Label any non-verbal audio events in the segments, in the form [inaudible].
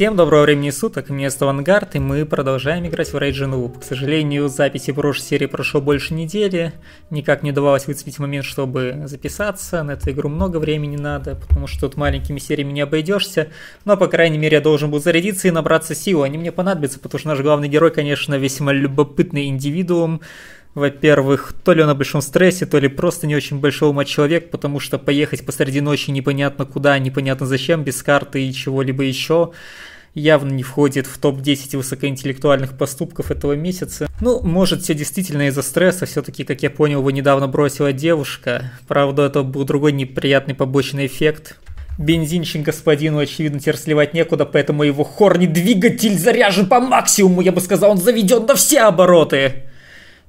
Всем доброго времени суток, меня зовут Авангард, и мы продолжаем играть в Rage Noob. К сожалению, записи прошлой серии прошло больше недели, никак не удавалось выцепить момент, чтобы записаться, на эту игру много времени надо, потому что тут маленькими сериями не обойдешься, но, по крайней мере, я должен был зарядиться и набраться сил, они мне понадобятся, потому что наш главный герой, конечно, весьма любопытный индивидуум, во-первых, то ли он на большом стрессе, то ли просто не очень большой ума человек, потому что поехать посреди ночи непонятно куда, непонятно зачем, без карты и чего-либо еще, явно не входит в топ-10 высокоинтеллектуальных поступков этого месяца. Ну, может, все действительно из-за стресса, все-таки, как я понял, его недавно бросила девушка. Правда, это был другой неприятный побочный эффект. Бензинчик господину, очевидно, теперь сливать некуда, поэтому его хорни двигатель заряжен по максимуму, я бы сказал, он заведен на все обороты.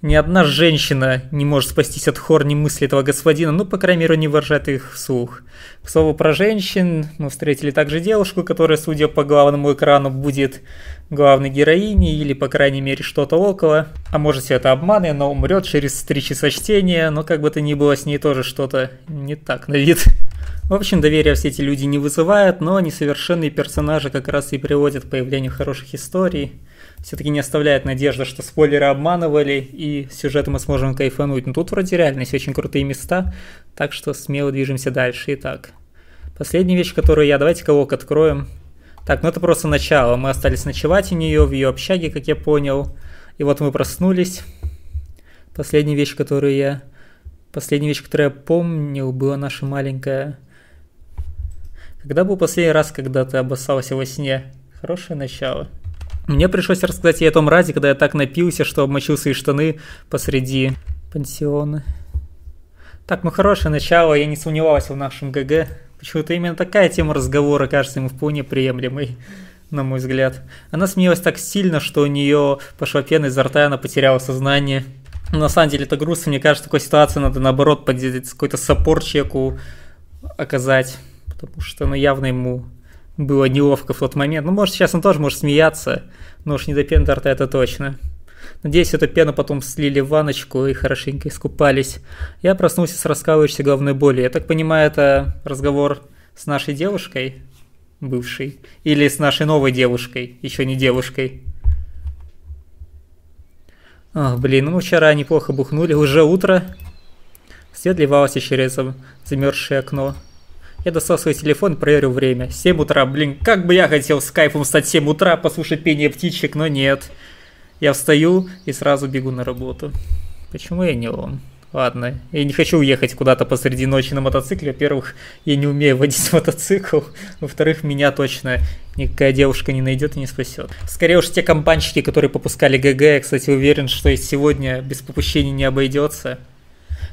Ни одна женщина не может спастись от хорни мысли этого господина, ну, по крайней мере, не выражает их вслух. К слову, про женщин мы встретили также девушку, которая, судя по главному экрану, будет главной героиней, или, по крайней мере, что-то около. А может, все это обман, и она умрет через три часа чтения, но как бы то ни было, с ней тоже что-то не так на вид. В общем, доверия все эти люди не вызывают, но несовершенные персонажи как раз и приводят к появлению хороших историй все-таки не оставляет надежды, что спойлеры обманывали, и сюжеты мы сможем кайфануть. Но тут вроде реально есть очень крутые места, так что смело движемся дальше. Итак, последняя вещь, которую я... Давайте-ка лок откроем. Так, ну это просто начало. Мы остались ночевать у нее, в ее общаге, как я понял. И вот мы проснулись. Последняя вещь, которую я... Последняя вещь, которую я помнил, была наша маленькая... Когда был последний раз, когда ты обоссался во сне? Хорошее начало. Мне пришлось рассказать ей о том разе, когда я так напился, что обмочил свои штаны посреди пансиона. Так, ну хорошее начало, я не сомневался в нашем ГГ. Почему-то именно такая тема разговора кажется ему вполне приемлемой, на мой взгляд. Она смеялась так сильно, что у нее пошла пена изо рта, она потеряла сознание. Но на самом деле это грустно, мне кажется, такой ситуации надо наоборот какой-то саппорт человеку оказать, потому что ну явно ему было неловко в тот момент. Ну, может, сейчас он тоже может смеяться, но уж не до пендарта это точно. Надеюсь, эту пену потом слили в ваночку и хорошенько искупались. Я проснулся с раскалывающейся головной болью. Я так понимаю, это разговор с нашей девушкой, бывшей, или с нашей новой девушкой, еще не девушкой. Ах, блин, ну вчера неплохо бухнули, уже утро. Свет ливался через замерзшее окно. Я достал свой телефон и проверил время. 7 утра, блин, как бы я хотел с кайфом встать в 7 утра, послушать пение птичек, но нет. Я встаю и сразу бегу на работу. Почему я не он? Ладно, я не хочу уехать куда-то посреди ночи на мотоцикле. Во-первых, я не умею водить [laughs] мотоцикл. Во-вторых, меня точно никакая девушка не найдет и не спасет. Скорее уж те компанчики, которые попускали ГГ, я, кстати, уверен, что и сегодня без попущений не обойдется.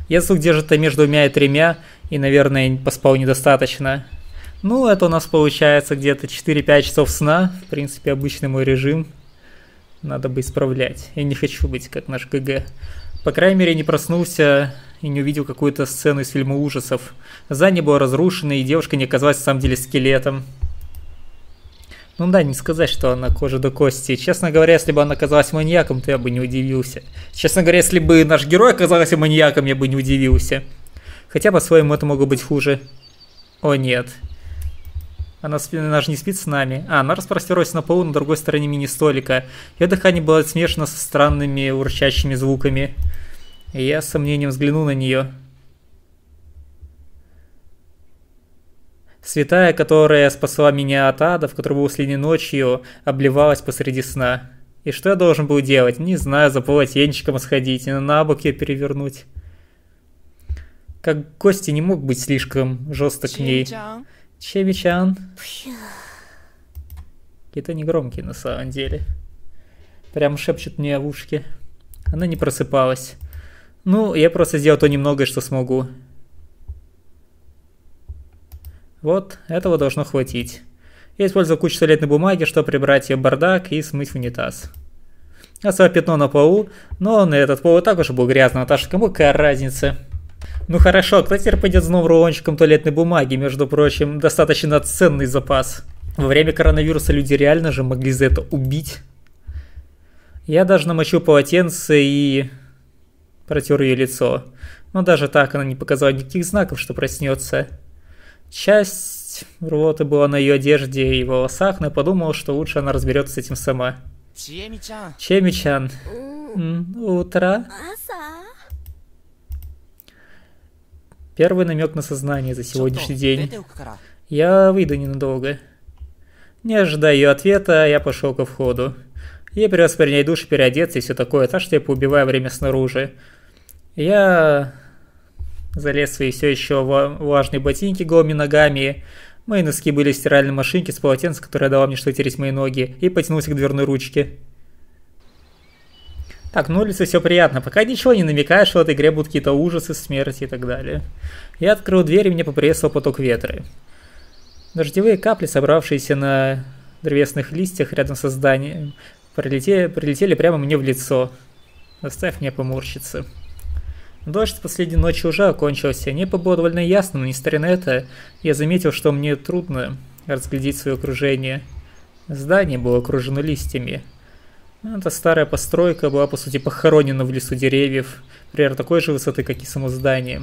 Я где-то между двумя и тремя, и, наверное, поспал недостаточно. Ну, это у нас получается где-то 4-5 часов сна. В принципе, обычный мой режим. Надо бы исправлять. Я не хочу быть как наш ГГ. По крайней мере, не проснулся и не увидел какую-то сцену из фильма ужасов. Здание было разрушено, и девушка не оказалась на самом деле скелетом. Ну да, не сказать, что она кожа до кости. Честно говоря, если бы она оказалась маньяком, то я бы не удивился. Честно говоря, если бы наш герой оказался маньяком, я бы не удивился. Хотя по-своему это могло быть хуже. О нет. Она, она же не спит с нами. А, она распростерлась на полу на другой стороне мини-столика. Ее дыхание было смешано со странными урчащими звуками. И я с сомнением взглянул на нее. Святая, которая спасла меня от ада, в которой был последней ночью, обливалась посреди сна. И что я должен был делать? Не знаю, за полотенчиком сходить, на бок ее перевернуть. Как гости не мог быть слишком жесток к ней. Чеви-чан. Какие-то негромкие на самом деле. Прям шепчут мне в ушки. Она не просыпалась. Ну, я просто сделал то немногое, что смогу. Вот, этого должно хватить. Я использовал кучу туалетной бумаги, чтобы прибрать ее бардак и смыть в унитаз. Оставил пятно на полу, но на этот пол и так уже был грязный, Наташа, кому какая разница? Ну хорошо, кто теперь пойдет с новым рулончиком туалетной бумаги, между прочим, достаточно ценный запас. Во время коронавируса люди реально же могли за это убить. Я даже намочил полотенце и протер ее лицо. Но даже так она не показала никаких знаков, что проснется. Часть рвота была на ее одежде и волосах, но я подумал, что лучше она разберется с этим сама. Чеми-чан. Утро. Первый намек на сознание за сегодняшний день. Я выйду ненадолго. Не ожидая ее ответа, я пошел ко входу. Я привез принять душ, переодеться и все такое, так что я поубиваю время снаружи. Я залез в свои все еще влажные ботинки голыми ногами. Мои носки были в стиральной машинке с полотенцем, которое дала мне, что тереть мои ноги, и потянулся к дверной ручке. Так, ну улице все приятно, пока ничего не намекаешь, что в этой игре будут какие-то ужасы, смерти и так далее. Я открыл дверь, и меня поприветствовал поток ветра. Дождевые капли, собравшиеся на древесных листьях рядом со зданием, прилетели, прилетели прямо мне в лицо. Заставь меня поморщиться. Дождь последней ночи уже окончился, небо было довольно ясно, но несмотря на это, я заметил, что мне трудно разглядеть свое окружение. Здание было окружено листьями. Эта старая постройка была, по сути, похоронена в лесу деревьев, примерно такой же высоты, как и само здание.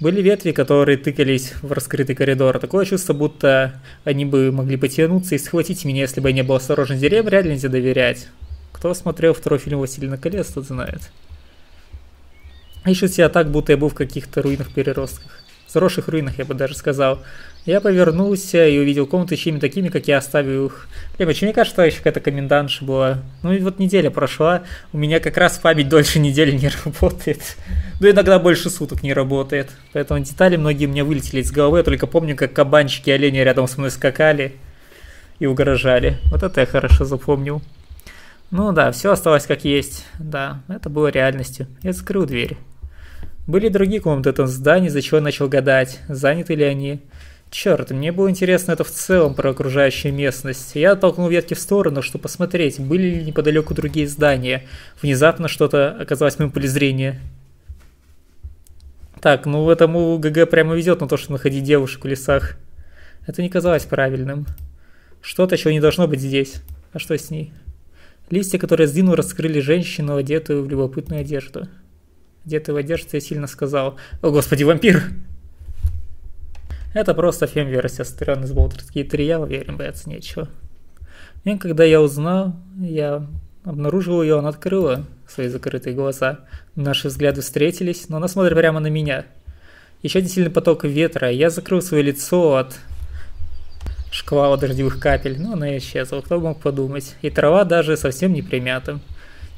Были ветви, которые тыкались в раскрытый коридор. Такое чувство, будто они бы могли потянуться и схватить меня, если бы я не был осторожен. Деревьям реально нельзя доверять. Кто смотрел второй фильм «Василина колец», тот знает. Я чувствую себя так, будто я был в каких-то руинах-переростках. Заросших руинах, я бы даже сказал. Я повернулся и увидел комнаты чьими такими, как я оставил их. Блин, почему мне кажется, еще какая-то комендантша была? Ну и вот неделя прошла, у меня как раз память дольше недели не [laughs] работает. Ну иногда больше суток не работает. Поэтому детали многие меня вылетели из головы. Я только помню, как кабанчики и олени рядом со мной скакали и угрожали. Вот это я хорошо запомнил. Ну да, все осталось как есть. Да, это было реальностью. Я закрыл дверь. Были другие комнаты в этом здании, за чего начал гадать, заняты ли они. Черт, мне было интересно это в целом про окружающую местность. Я толкнул ветки в сторону, чтобы посмотреть, были ли неподалеку другие здания. Внезапно что-то оказалось в моем поле зрения. Так, ну этому ГГ прямо везет на то, что находить девушек в лесах. Это не казалось правильным. Что-то, чего не должно быть здесь. А что с ней? Листья, которые сдвинул, раскрыли женщину, одетую в любопытную одежду. Одетую в одежду я сильно сказал. О, господи, вампир! Это просто фем-версия стрёмный с Болтерские 3, я уверен, бояться нечего. И когда я узнал, я обнаружил ее, она открыла свои закрытые глаза. Наши взгляды встретились, но она смотрит прямо на меня. Еще один сильный поток ветра, я закрыл свое лицо от шквала дождевых капель, но она исчезла, кто мог подумать. И трава даже совсем не примята.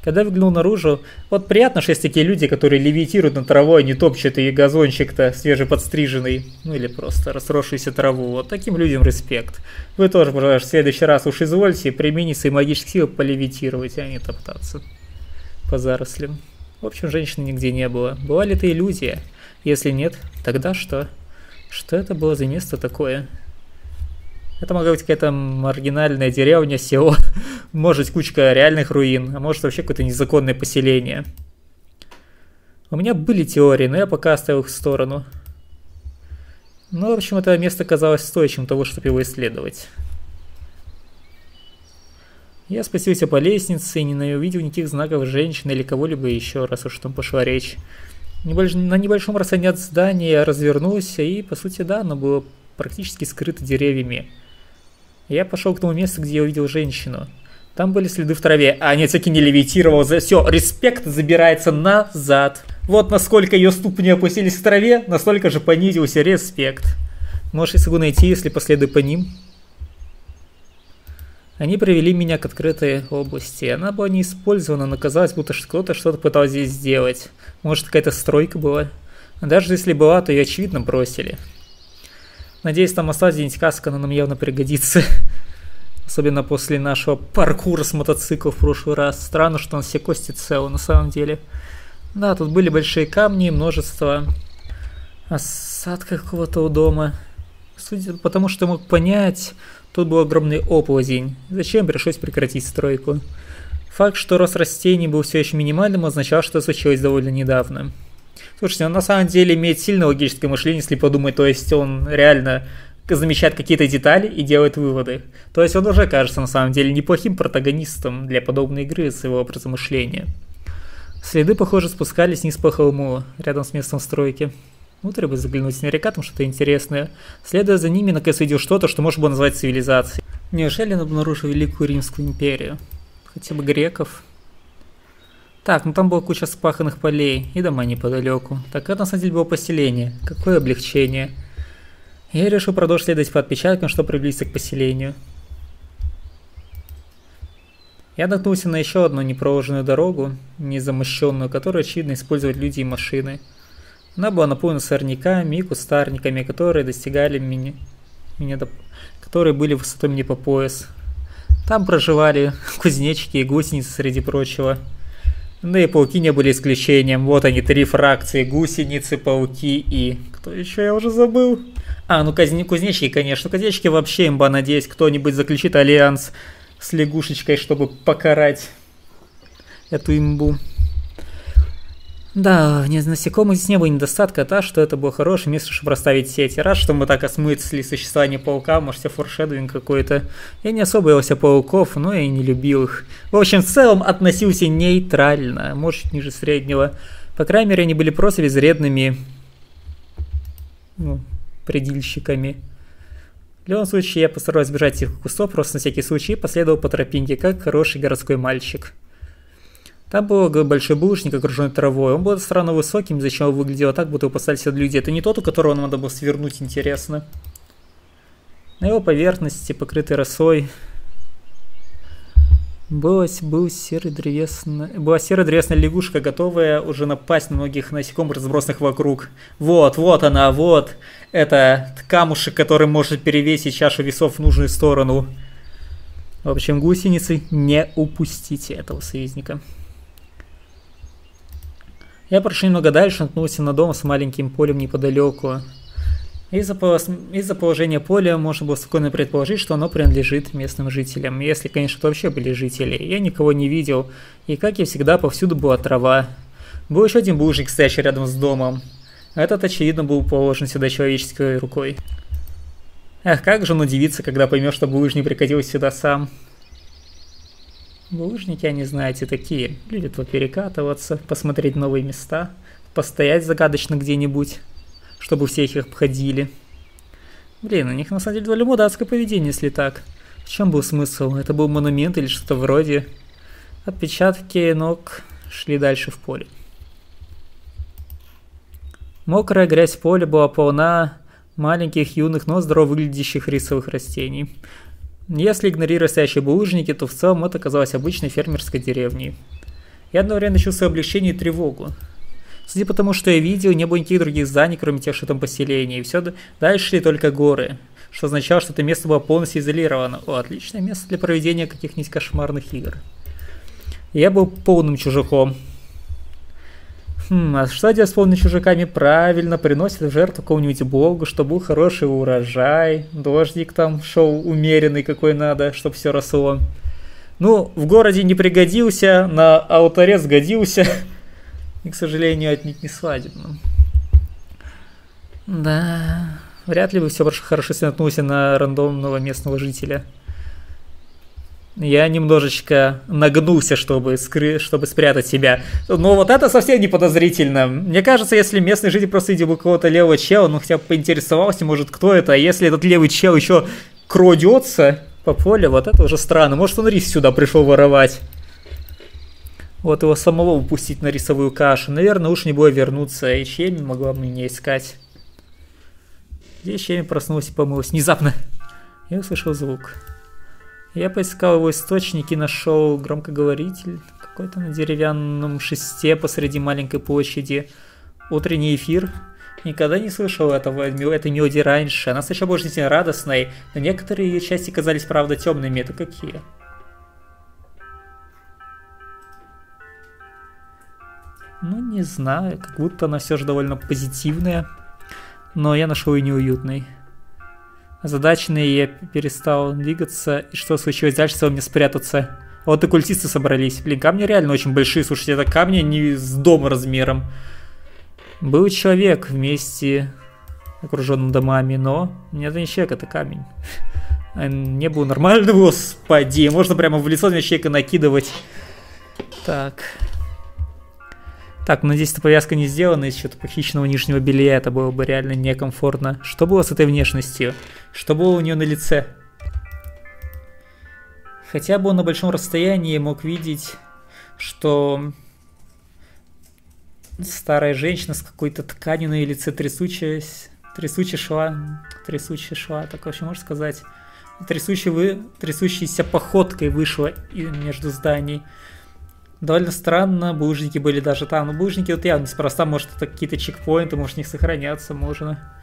Когда выглянул наружу, вот приятно, что есть такие люди, которые левитируют над травой, а не топчут и газончик-то свежеподстриженный, ну или просто расросшуюся траву. Вот таким людям респект. Вы тоже, пожалуйста, в следующий раз уж извольте применить свои магические силы полевитировать, а не топтаться по зарослям. В общем, женщины нигде не было. Была ли это иллюзия? Если нет, тогда что? Что это было за место такое? Это могла быть какая-то маргинальная деревня, село, [laughs] может кучка реальных руин, а может вообще какое-то незаконное поселение. У меня были теории, но я пока оставил их в сторону. Ну, в общем, это место казалось стоящим того, чтобы его исследовать. Я спустился по лестнице и не увидел никаких знаков женщины или кого-либо еще, раз уж там пошла речь. На небольшом расстоянии от здания я развернулся, и, по сути, да, оно было практически скрыто деревьями. Я пошел к тому месту, где я увидел женщину. Там были следы в траве, а Ницаки не левитировал. Все, респект забирается назад. Вот насколько ее ступни опустились в траве, настолько же понизился респект. Можешь смогу найти, если последую по ним? Они привели меня к открытой области. Она была не использована, но казалось, будто кто-то что-то пытался здесь сделать. Может, какая-то стройка была. Даже если была, то ее очевидно бросили. Надеюсь, там осталась каска, она нам явно пригодится. [laughs] Особенно после нашего паркура с мотоциклом в прошлый раз. Странно, что у нас все кости целы на самом деле. Да, тут были большие камни, множество осадков какого-то у дома. Судя потому, что мог понять, тут был огромный оползень. Зачем пришлось прекратить стройку? Факт, что рост растений был все еще минимальным, означал, что случилось довольно недавно. Слушайте, он на самом деле имеет сильное логическое мышление, если подумать, то есть он реально замечает какие-то детали и делает выводы. То есть он уже кажется на самом деле неплохим протагонистом для подобной игры с его образом мышления. Следы, похоже, спускались вниз по холму, рядом с местом стройки. Внутрь бы заглянуть, наверняка там что-то интересное. Следуя за ними, наконец увидел что-то, что можно было назвать цивилизацией. Неужели он обнаружил Великую Римскую империю? Хотя бы греков? Так, ну там была куча спаханных полей и дома неподалеку. Так это на самом деле было поселение. Какое облегчение. Я решил продолжить следовать по отпечаткам, чтобы приблизиться к поселению. Я наткнулся на еще одну непроложенную дорогу, незамощенную, которую, очевидно, использовать люди и машины. Она была наполнена сорняками и кустарниками, которые достигали меня, меня до... которые были высотой мне по пояс. Там проживали [laughs] кузнечики и гусеницы среди прочего. Да и пауки не были исключением. Вот они, три фракции. Гусеницы, пауки и... Кто еще, я уже забыл. А, ну казни... кузнечики, конечно. Кузнечики вообще имба, надеюсь, кто-нибудь заключит альянс с лягушечкой, чтобы покарать эту имбу. Да, не, насекомых здесь не было недостатка, та, что это было хорошее место, чтобы расставить сети. Рад, что мы так осмыслили существование паука, может, все форшедовинг какой-то. Я не особо боялся пауков, но и не любил их. В общем, в целом относился нейтрально, может, ниже среднего. По крайней мере, они были просто безвредными ну, предельщиками. В любом случае, я постарался бежать этих кустов просто на всякий случай и последовал по тропинке, как хороший городской мальчик. Там был большой булочник, окруженный травой. Он был странно высоким, зачем он выглядел так, будто его поставили сюда люди. Это не тот, у которого надо было свернуть, интересно. На его поверхности, покрытой росой, была, был серый древесный, была серая древесная лягушка, готовая уже напасть на многих насекомых, разбросанных вокруг. Вот, вот она, вот. Это камушек, который может перевесить чашу весов в нужную сторону. В общем, гусеницы, не упустите этого союзника. Я прошел немного дальше, наткнулся на дом с маленьким полем неподалеку. Из-за из положения поля можно было спокойно предположить, что оно принадлежит местным жителям. Если, конечно, это вообще были жители. Я никого не видел, и, как и всегда, повсюду была трава. Был еще один булыжник, стоящий рядом с домом. Этот, очевидно, был положен сюда человеческой рукой. Эх, как же он удивится, когда поймет, что булыжник прикатился сюда сам. Булыжники, они, знаете, такие. Любят поперекатываться, посмотреть новые места, постоять загадочно где-нибудь, чтобы все их обходили. Блин, у них на самом деле довольно мудацкое поведение, если так. В чем был смысл? Это был монумент или что-то вроде? Отпечатки ног шли дальше в поле. Мокрая грязь поля была полна маленьких, юных, но здорово выглядящих рисовых растений. Если игнорировать стоящие булыжники, то в целом это казалось обычной фермерской деревней. Я одновременно чувствую облегчение и тревогу. Судя по тому, что я видел, не было никаких других зданий, кроме тех, что там поселений. И все дальше шли только горы, что означало, что это место было полностью изолировано. О, отличное место для проведения каких-нибудь кошмарных игр. Я был полным чужаком. Хм, а что делать с полными чужаками? Правильно, приносит в жертву какому-нибудь богу, чтобы был хороший урожай, дождик там шел умеренный, какой надо, чтобы все росло. Ну, в городе не пригодился, на алтаре сгодился. [laughs] И, к сожалению, отнюдь не свадебным. Да, вряд ли бы все хорошо наткнулся на рандомного местного жителя я немножечко нагнулся, чтобы, скры... чтобы спрятать себя. Но вот это совсем не подозрительно. Мне кажется, если местный житель просто видел кого-то левого чела, он хотя бы поинтересовался, может, кто это, а если этот левый чел еще крадется по полю, вот это уже странно. Может, он рис сюда пришел воровать. Вот его самого упустить на рисовую кашу. Наверное, уж не было вернуться, и Чеми могла бы меня искать. Здесь Чеми проснулась и помылась. Внезапно я услышал звук. Я поискал его источники, нашел громкоговоритель какой-то на деревянном шесте посреди маленькой площади. Утренний эфир. Никогда не слышал этого, этой мелодии раньше. Она сначала была жизненно радостной, но некоторые ее части казались, правда, темными. Это какие? Ну, не знаю, как будто она все же довольно позитивная. Но я нашел ее неуютной. Озадаченный я перестал двигаться, и что случилось дальше, стал мне спрятаться. Вот и культисты собрались. Блин, камни реально очень большие, слушайте, это камни не с дом размером. Был человек вместе, окруженным домами, но нет, это не человек, это камень. А не был нормально, [laughs] господи, можно прямо в лицо на человека накидывать. Так. Так, но здесь эта повязка не сделана из чего-то похищенного нижнего белья, это было бы реально некомфортно. Что было с этой внешностью? Что было у нее на лице? Хотя бы он на большом расстоянии мог видеть, что старая женщина с какой-то тканью на лице трясучаясь, трясучая шла, трясучая шла, так вообще можно сказать, трясущей вы, трясущейся походкой вышла между зданий. Довольно странно, булыжники были даже там. Но булыжники вот явно неспроста, может это какие-то чекпоинты, может них сохраняться можно.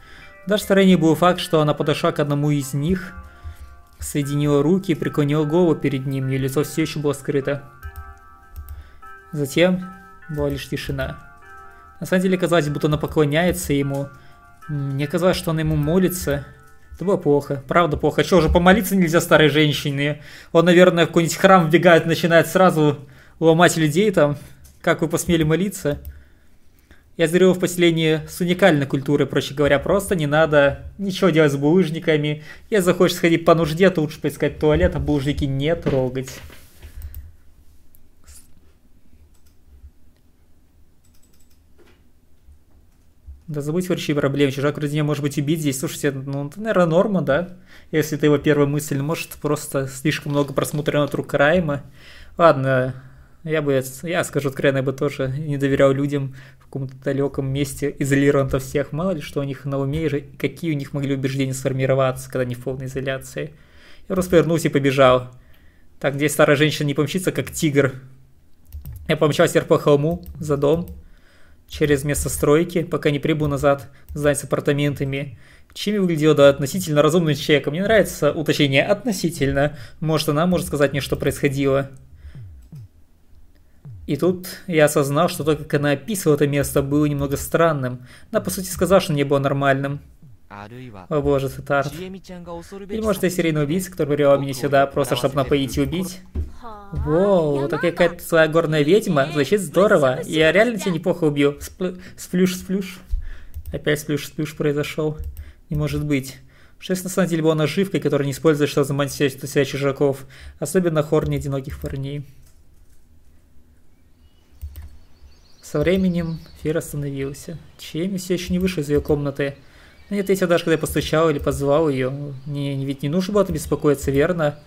Даже старание был факт, что она подошла к одному из них, соединила руки и преклонила голову перед ним, ее лицо все еще было скрыто. Затем была лишь тишина. На самом деле казалось, будто она поклоняется ему. Мне казалось, что она ему молится. Это было плохо. Правда плохо. Что, уже помолиться нельзя старой женщине? Он, наверное, в какой-нибудь храм вбегает, начинает сразу ломать людей там. Как вы посмели молиться? Я зрел в поселении с уникальной культурой, проще говоря, просто не надо ничего делать с булыжниками. Если захочешь сходить по нужде, то лучше поискать туалет, а булыжники не трогать. Да забудь вообще проблем. Чужак вроде не может быть убить здесь. Слушайте, ну, это, наверное, норма, да? Если это его первая мысль. Может, просто слишком много просмотрено True Crime. Ладно, я бы, я скажу откровенно, я бы тоже не доверял людям в каком-то далеком месте, изолирован от всех. Мало ли, что у них на уме, и какие у них могли убеждения сформироваться, когда они в полной изоляции. Я просто повернулся и побежал. Так, здесь старая женщина не помчится, как тигр. Я помчался вверх по холму, за дом через место стройки, пока не прибыл назад здание с апартаментами. Чими выглядела да, относительно разумным человеком. Мне нравится уточнение «относительно». Может, она может сказать мне, что происходило. И тут я осознал, что то, как она описывала это место, было немного странным. Она, по сути, сказала, что не было нормальным. О боже, Сетарт. Или может, я серийный убийца, который привел меня сюда, просто чтобы напоить и убить? Воу, такая какая-то своя горная ведьма. Звучит здорово. Я реально тебя неплохо убью. Сплюш, сплюш. Опять сплюш, сплюш произошел. Не может быть. Что если на самом деле была наживкой, которая не использует, чтобы заманить себя чужаков. Особенно хор неодиноких парней. Со временем Фир остановился. Чейми все еще не вышел из ее комнаты. Но не ответил даже, когда я постучал или позвал ее. Не, ведь не нужно было беспокоиться, верно?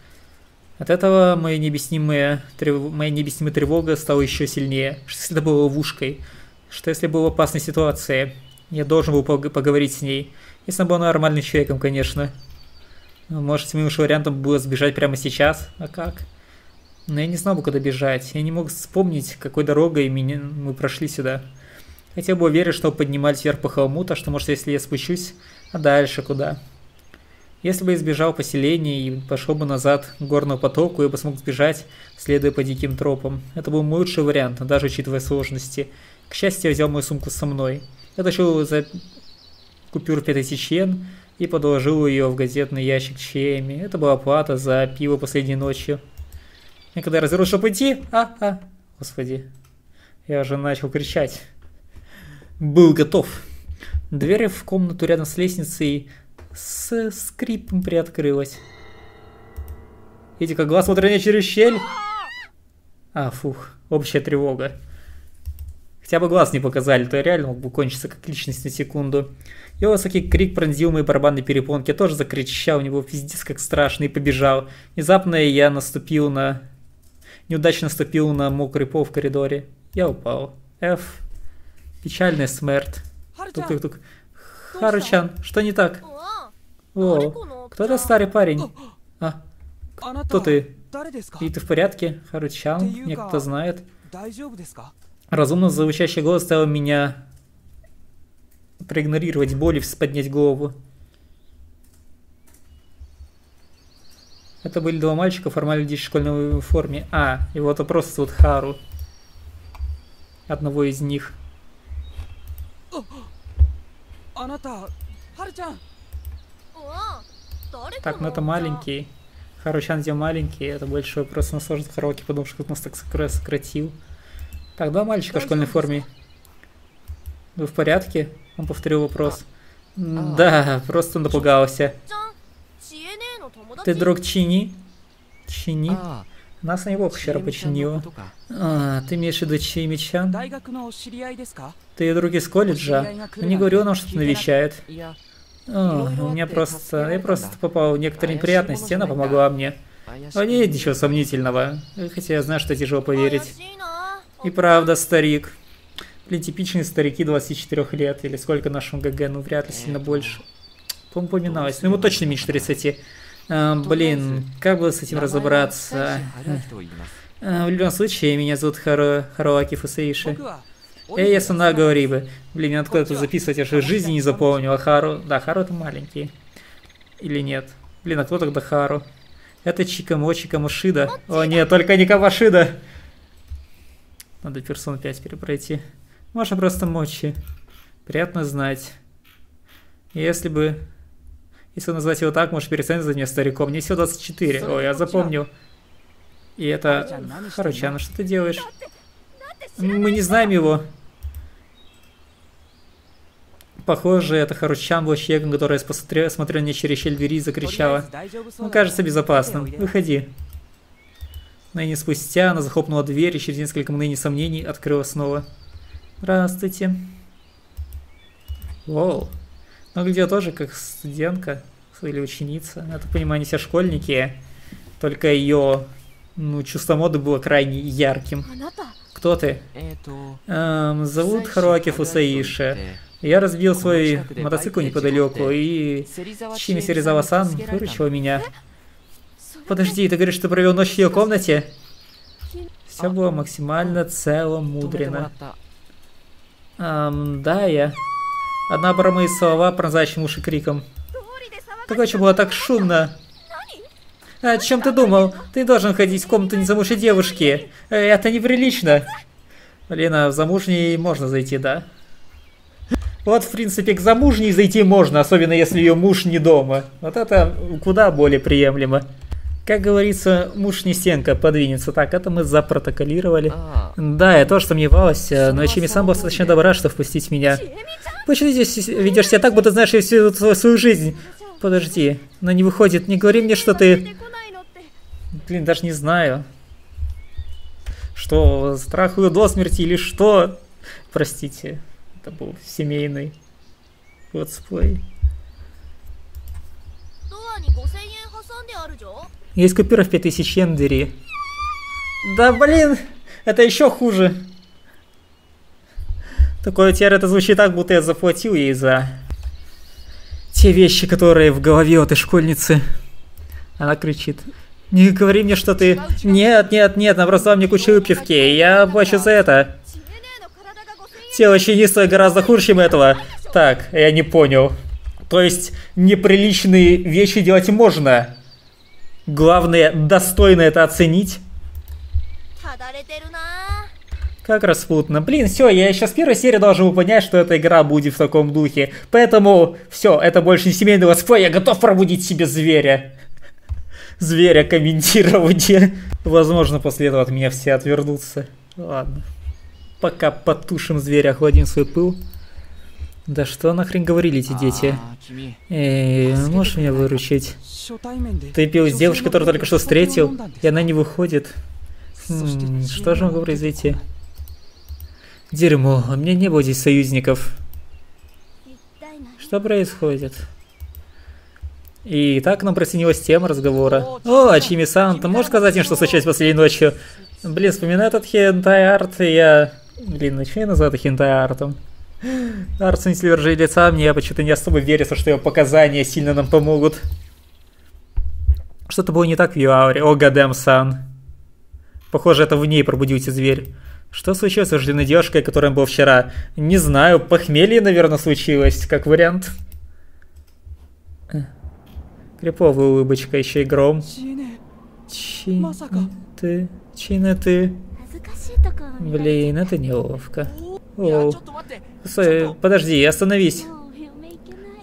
От этого моя необъяснимая, трев... моя необъяснимая тревога стала еще сильнее. Что если это было ловушкой? Что если был в опасной ситуации? Я должен был поговорить с ней. Если она была нормальным человеком, конечно. Может, лучшим вариантом было сбежать прямо сейчас? А как? Но я не знал бы, куда бежать. Я не мог вспомнить, какой дорогой мы прошли сюда. Хотя бы уверен, что поднимались вверх по холму, так что, может, если я спущусь, а дальше куда? Если бы избежал поселения и пошел бы назад к горному потоку, я бы смог сбежать, следуя по диким тропам. Это был мой лучший вариант, даже учитывая сложности. К счастью, я взял мою сумку со мной. Я тащил за купюр 5000 йен и подложил ее в газетный ящик чаями. Это была плата за пиво последней ночью. И когда я развернул, чтобы идти, а, а, господи, я уже начал кричать. Был готов. Дверь в комнату рядом с лестницей с скрипом приоткрылась. Видите, как глаз смотрели через щель. А, фух, общая тревога. Хотя бы глаз не показали, то я реально мог бы кончиться как личность на секунду. Его высокий крик пронзил мои барабанные перепонки. Я тоже закричал, у него пиздец как страшно и побежал. Внезапно я наступил на... Неудачно наступил на мокрый пол в коридоре. Я упал. Ф. Печальная смерть. Тук-тук-тук. Харучан, что не так? О, кто это старый парень? А, кто ты? И ты в порядке? Харучан, мне кто знает. Разумно звучащий голос стал меня проигнорировать боли, поднять голову. Это были два мальчика формально в школьной форме. А, и вот просто зовут Хару. Одного из них. Так, ну это маленький. Харучан где маленький, это больше вопрос на сложность Хароки, потому что нас так сократил. Так, два мальчика в школьной форме. Вы в порядке? Он повторил вопрос. А. Да, просто напугался. Ты друг Чини? Чини? Нас на него вчера починила. А, ты имеешь в виду Чимичан? Ты ее друг из колледжа? Но не говорил нам, что навещает. О, у меня просто... Я просто попал в некоторые неприятности, она помогла мне. А нет ничего сомнительного. Хотя я знаю, что тяжело поверить. И правда, старик. Блин, типичные старики 24 лет. Или сколько нашему ГГ? Ну, вряд ли сильно больше. По-моему, упоминалось. Ну, ему точно меньше 30. А, блин, как бы с этим разобраться? А, в любом случае, меня зовут Харо... Харуаки Фусаиши. Эй, я сама бы. Блин, мне надо куда-то записывать, я же жизни не запомнил. А Хару... Да, Хару это маленький. Или нет? Блин, а кто тогда Хару? Это Чикамо Чикамошида. О нет, только не Камашида. Надо персон 5 перепройти. Можно просто мочи. Приятно знать. Если бы если назвать его так, можешь перестать за меня стариком. Мне всего 24. Ой, я запомнил. И это... Харучан, что ты делаешь? Мы не знаем его. Похоже, это Харучан был человеком, который посмотрел, смотрел мне через щель двери и закричала. Он кажется безопасным. Выходи. Ныне спустя она захлопнула дверь и через несколько мгновений сомнений открыла снова. Здравствуйте. Воу. Но где тоже как студентка или ученица. Это понимание все школьники. Только ее ну, чувство моды было крайне ярким. Кто ты? Эм, зовут Харуаки Фусаиши. Я разбил свой мотоцикл неподалеку, и Чими Серизава-сан выручила меня. Подожди, ты говоришь, что провел ночь в ее комнате? Все было максимально цело, мудрено. Эм, да, я... Одна пара мои слова, пронзающим уши криком. Так очень было так шумно. О чем ты думал? Ты должен ходить в комнату незамужней девушки. Это неприлично. Лена, в замужней можно зайти, да? Вот, в принципе, к замужней зайти можно, особенно если ее муж не дома. Вот это куда более приемлемо. Как говорится, муж не стенка, подвинется. Так, это мы запротоколировали. А. Да, я тоже сомневалась, э, но Чими сам был достаточно добра, что впустить меня. Почему ты здесь ведешь себя так, будто знаешь всю свою жизнь? Подожди, но не выходит, не говори мне, что ты... Блин, даже не знаю. Что, страхую до смерти или что? Простите, это был семейный летсплей. Есть купюра в 5000 йен, Да блин, это еще хуже. Такое теперь это звучит так, будто я заплатил ей за те вещи, которые в голове у этой школьницы. Она кричит. Не говори мне, что ты... Нет, нет, нет, просто мне кучу выпивки. Я плачу за это. Тело чинистое гораздо хуже, чем этого. Так, я не понял. То есть, неприличные вещи делать можно. Главное, достойно это оценить. Как распутно. Блин, все, я сейчас в первой серии должен был понять, что эта игра будет в таком духе. Поэтому, все, это больше не семейный летсплей, я готов пробудить себе зверя. Зверя комментирования. [laughs] Возможно, после этого от меня все отвернутся. Ладно. Пока потушим зверя, охладим свой пыл. Да что нахрен говорили эти дети? Эй, можешь меня выручить? Ты пил с девушкой, которую только что встретил, и она не выходит. Хм, что же могу произойти? Дерьмо, у меня не здесь союзников. Что происходит? И так нам проснилась тема разговора. О, Ачими-сан, ты можешь сказать им, что случилось последней ночью? Блин, вспоминаю этот хентай-арт, и я... Блин, ну что я называю это хентай-артом? Арт ценитель выражения лица, мне почему-то не особо верится, что его показания сильно нам помогут. Что-то было не так в ее ауре. О, гадэм-сан. Похоже, это в ней пробудился зверь. Что случилось с рожденной девушкой, которая была вчера? Не знаю, похмелье, наверное, случилось, как вариант. Криповая улыбочка, еще и гром. Чина ты, Чина ты. Блин, это неловко. Оу. Стой, подожди, остановись.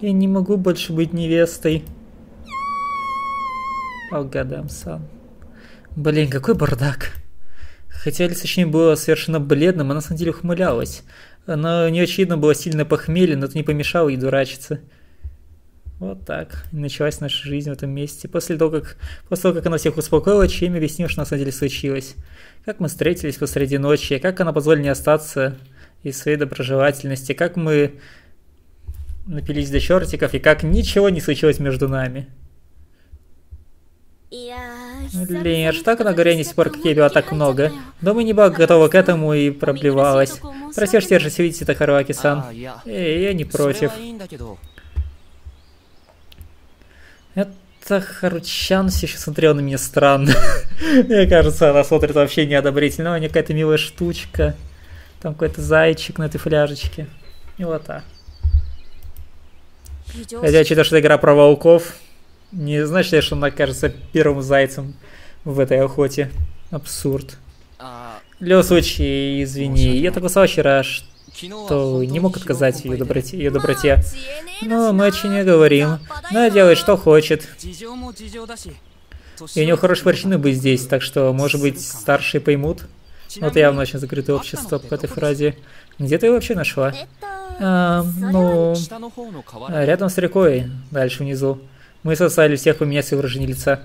Я не могу больше быть невестой. О, гадам сам. Блин, какой бардак. Хотя Лисочнее было совершенно бледным, она на самом деле ухмылялась. Она не очевидно была сильно похмелье, но это не помешало ей дурачиться. Вот так. И началась наша жизнь в этом месте. После того, как, после того, как она всех успокоила, Чейми объяснил, что на самом деле случилось. Как мы встретились посреди ночи, как она позволила мне остаться из своей доброжелательности, как мы напились до чертиков, и как ничего не случилось между нами. Блин, что так на горе не спор, как я пила так много. Но мы не была готова к этому и проблевалась. Прости, что держись, видите, это Харуаки-сан. Эй, я не против. Это Харучан все еще смотрел на меня странно. [laughs] Мне кажется, она смотрит вообще неодобрительно. У нее какая-то милая штучка. Там какой-то зайчик на этой фляжечке. И вот так. Хотя, что это игра про волков. Не значит что она кажется первым зайцем в этой охоте? Абсурд. В любом случае, извини, я так устал вчера, что не мог отказать ее доброте. Ее доброте. Но мы очень не говорим. Она делает, что хочет. И у него хорошие причины быть здесь, так что, может быть, старшие поймут. Вот явно очень закрытое общество по этой фразе. Где ты его вообще нашла? А, ну, рядом с рекой, дальше внизу. Мы составили всех поменять свое выражение лица.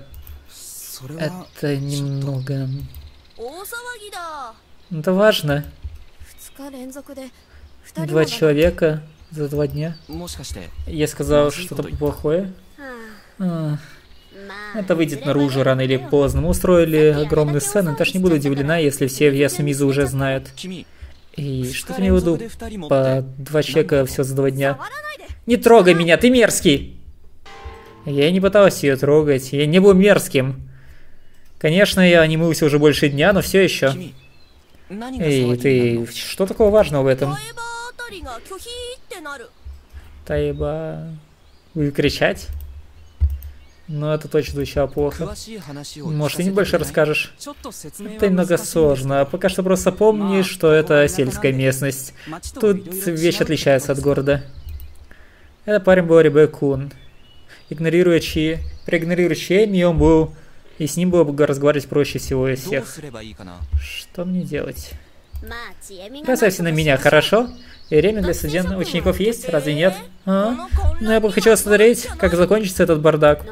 Это немного... Это важно. Два человека за два дня. Я сказал что-то плохое. А, это выйдет наружу. Рано или поздно. Мы устроили огромную сцену, даже не буду удивлена, если все в Ясумизу уже знают. И что ты имел в виду? По два человека все за два дня. Не трогай меня, ты мерзкий! Я не пытался ее трогать, я не был мерзким. Конечно, я не мылся уже больше дня, но все еще. Эй, ты, что такого важного в этом? Тайба... Вы кричать? Ну, это точно звучало плохо. Может, ты не больше расскажешь? Это немного сложно. А пока что просто помни, что это сельская местность. Тут вещь отличается от города. Это парень был Рибе Кун. Игнорируя Чи, проигнорируя он был... И с ним было бы разговаривать проще всего из всех. Что мне делать? Бросайся на меня, хорошо? И время для студентов учеников есть, разве нет? А? Ну я бы хотел смотреть, как закончится этот бардак.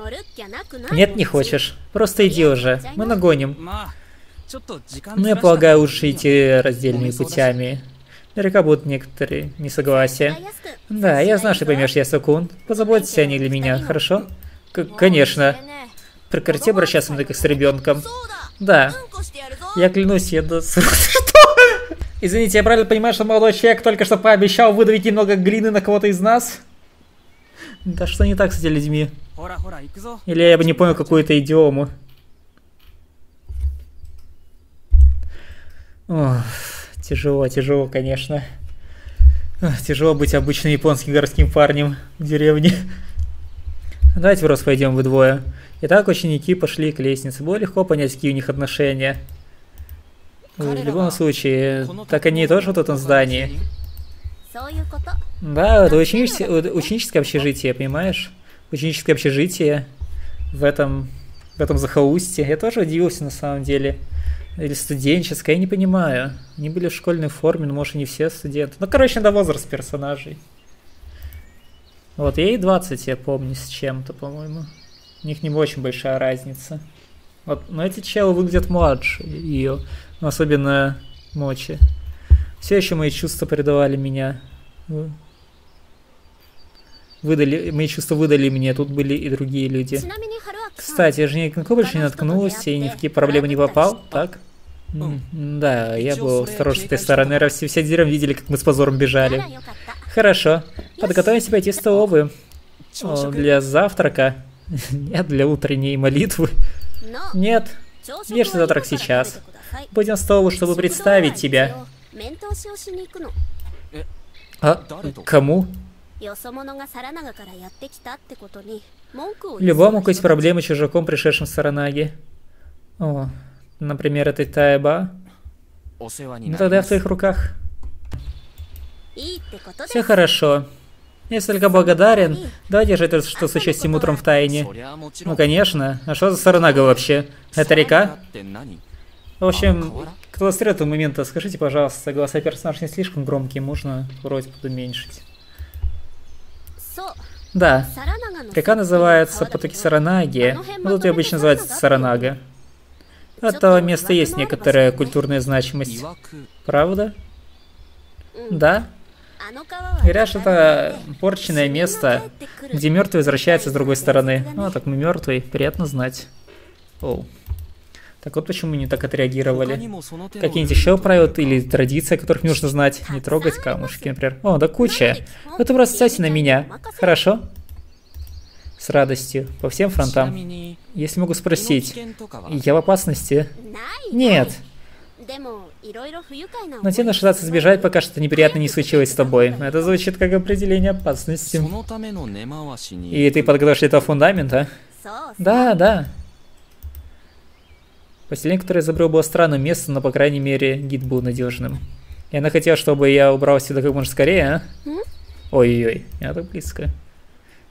Нет, не хочешь. Просто иди уже. Мы нагоним. Ну я полагаю, лучше идти раздельными путями. Наверняка будут некоторые несогласия. Да, я знаю, что поймешь, Ясукун. Позаботься о них для меня, хорошо? К конечно. Прекрати обращаться на как с ребенком. Да. Я клянусь, я до... [laughs] Извините, я правильно понимаю, что молодой человек только что пообещал выдавить немного глины на кого-то из нас? Да что не так с этими людьми? Или я бы не понял какую-то идиому? Ох, тяжело, тяжело, конечно. Тяжело быть обычным японским городским парнем в деревне. [laughs] Давайте просто пойдем вы двое. Итак, ученики пошли к лестнице. Было легко понять, какие у них отношения. В любом случае, так они тоже в этом здании. Да, это ученическое, ученическое общежитие, понимаешь? Ученическое общежитие в этом, в этом захолустье. Я тоже удивился на самом деле. Или студенческое, я не понимаю. Они были в школьной форме, но может не все студенты. Ну, короче, надо возраст персонажей. Вот, ей 20, я помню, с чем-то, по-моему. У них не очень большая разница. Вот, но эти челы выглядят младше ее особенно Мочи. Все еще мои чувства предавали меня. Выдали, мои чувства выдали мне, тут были и другие люди. Кстати, я же ни на кого больше не наткнулся и ни в какие проблемы не попал, так? да, я был осторожен с этой стороны, раз все, деревья видели, как мы с позором бежали. Хорошо, подготовимся пойти в столовую. О, для завтрака? [laughs] Нет, для утренней молитвы. Нет, ешьте завтрак сейчас. Будем в столу, чтобы представить тебя. А? Кому? Любому быть проблемы чужаком, пришедшим с Саранаги. О, например, этой Тайба. Ну тогда в твоих руках. Все хорошо. Я только благодарен. Давай держать это, что случилось с утром в тайне. Ну, конечно. А что за Саранага вообще? Это река? В общем, кто с этого момента, скажите, пожалуйста, голоса персонажа не слишком громкие, можно вроде подуменьшить. Да. Река называется Потоки Саранаги, но тут и обычно называется Саранага. Этого места есть некоторая культурная значимость. Правда? Да? Говорят, что это порченное место, где мертвый возвращается с другой стороны. Ну, а так мы мертвый, приятно знать. Оу. Так вот почему не так отреагировали. Какие-нибудь еще правила или традиции, о которых нужно знать. Не трогать камушки, например. О, да куча. Вы это просто на меня. Хорошо? С радостью. По всем фронтам. Если могу спросить, я в опасности? Нет. Но тебе нужно пытаться сбежать, пока что-то неприятное не случилось с тобой. Это звучит как определение опасности. И ты подготовишь для этого фундамента? Да, да. Поселение, которое я забрал, было странным местом, но, по крайней мере, гид был надежным. И она хотела, чтобы я убрался сюда как можно скорее, а? Ой-ой-ой, я так близко.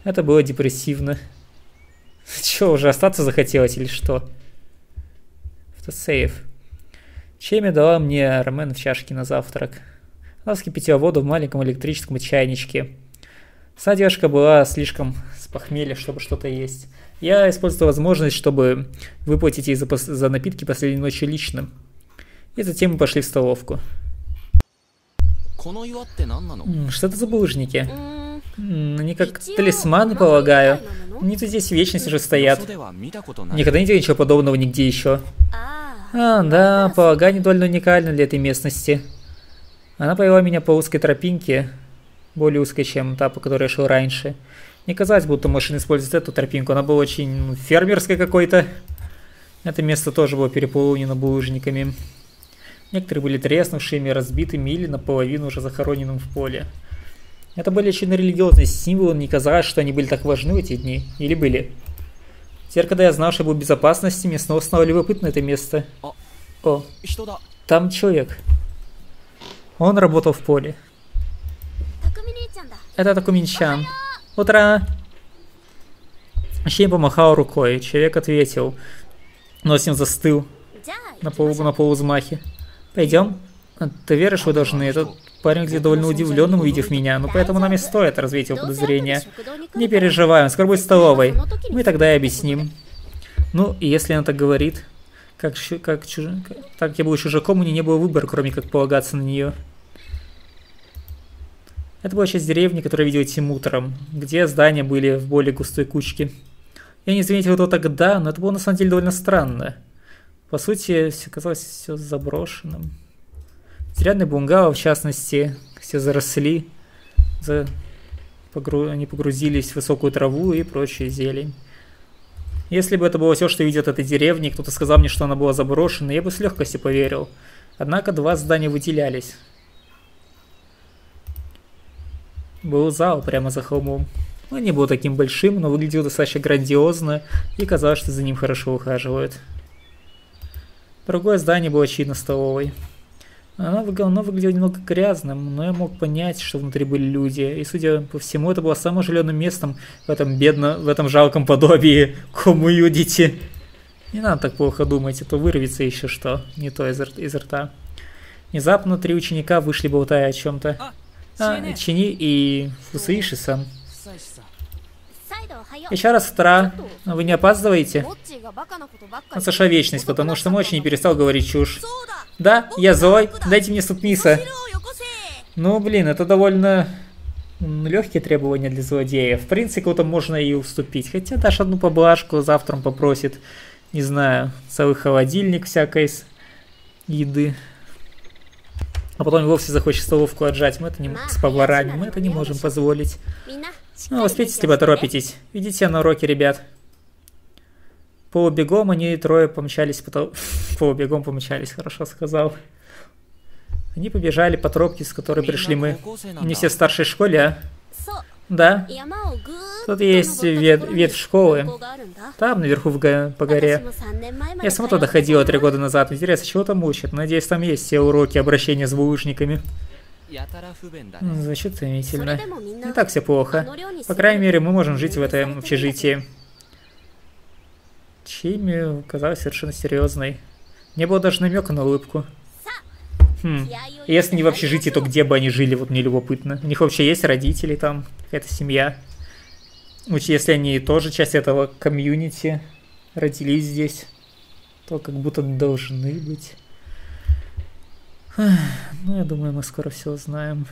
Это было депрессивно. Че, уже остаться захотелось или что? Автосейв. Чеми дала мне рамен в чашке на завтрак. Она вскипятила воду в маленьком электрическом чайничке. Сама девушка была слишком с похмелья, чтобы что-то есть. Я использовал возможность, чтобы выплатить ей за, за напитки последней ночи лично. И затем мы пошли в столовку. Что это за булыжники? Они как талисманы, полагаю. Они тут здесь вечность уже стоят. Никогда не видел ничего подобного нигде еще. А, да, полагаю, довольно уникальны для этой местности. Она повела меня по узкой тропинке, более узкой, чем та, по которой я шел раньше. Не казалось, будто машина использует эту тропинку. Она была очень ну, фермерской какой-то. Это место тоже было переполнено булыжниками. Некоторые были треснувшими, разбитыми или наполовину уже захороненным в поле. Это были очевидно религиозные символы, не казалось, что они были так важны в эти дни. Или были? Теперь, когда я знал, что я был в безопасности, мне снова стало любопытно это место. О, там человек. Он работал в поле. Это Такуминчан. Утро! Щей помахал рукой. Человек ответил. Но с ним застыл на, полу, на полузмахе. Пойдем? Ты веришь, вы должны? Этот парень где довольно удивленным, увидев меня, но поэтому нам и стоит развеять его подозрения. Не переживай, он скоро будет столовой. Мы тогда и объясним. Ну, если она так говорит, как, как, чуж... так я был чужаком, у нее не было выбора, кроме как полагаться на нее. Это была часть деревни, которую видел этим утром, где здания были в более густой кучке. Я не заметил этого тогда, но это было на самом деле довольно странно. По сути, все казалось все заброшенным. Деревянные бунгало, в частности, все заросли, за... Погру... они погрузились в высокую траву и прочую зелень. Если бы это было все, что видят этой деревни, кто-то сказал мне, что она была заброшена, я бы с легкостью поверил. Однако два здания выделялись. Был зал прямо за холмом. Он не был таким большим, но выглядел достаточно грандиозно, и казалось, что за ним хорошо ухаживают. Другое здание было очевидно столовой. Оно, оно выглядело немного грязным, но я мог понять, что внутри были люди. И, судя по всему, это было самым оживленным местом в этом бедно, в этом жалком подобии комьюнити. Не надо так плохо думать, это вырвется еще что, не то из, из рта. Внезапно три ученика вышли болтая о чем-то. А, а, Чини и Фусаиши-сан. Еще раз утра. Вы не опаздываете? Он Саша вечность, потому что Мочи не перестал говорить чушь. Да, я Зой. Дайте мне субмиса. Ну, блин, это довольно легкие требования для злодея. В принципе, кому-то можно и уступить. Хотя дашь одну поблажку, завтра он попросит, не знаю, целый холодильник всякой еды а потом вовсе захочет столовку отжать. Мы это не с поварами, мы это не можем позволить. Ну, успейте, если поторопитесь. Идите на уроки, ребят. Полубегом они трое помчались, потом... [laughs] Полубегом помчались, хорошо сказал. Они побежали по тропке, с которой пришли мы. Не все в старшей школе, а? Да. Тут есть вет ветвь школы. Там, наверху в го по горе. Я сама туда ходила три года назад. Интересно, чего там учат? Надеюсь, там есть все уроки обращения с булыжниками. Значит, сомнительно. Не так все плохо. По крайней мере, мы можем жить в этом общежитии. Чими казалась совершенно серьезной. Не было даже намека на улыбку. Хм. Если не в общежитии, то где бы они жили, вот мне любопытно. У них вообще есть родители там, какая-то семья. Если они тоже часть этого комьюнити, родились здесь, то как будто должны быть. Ну, я думаю, мы скоро все узнаем.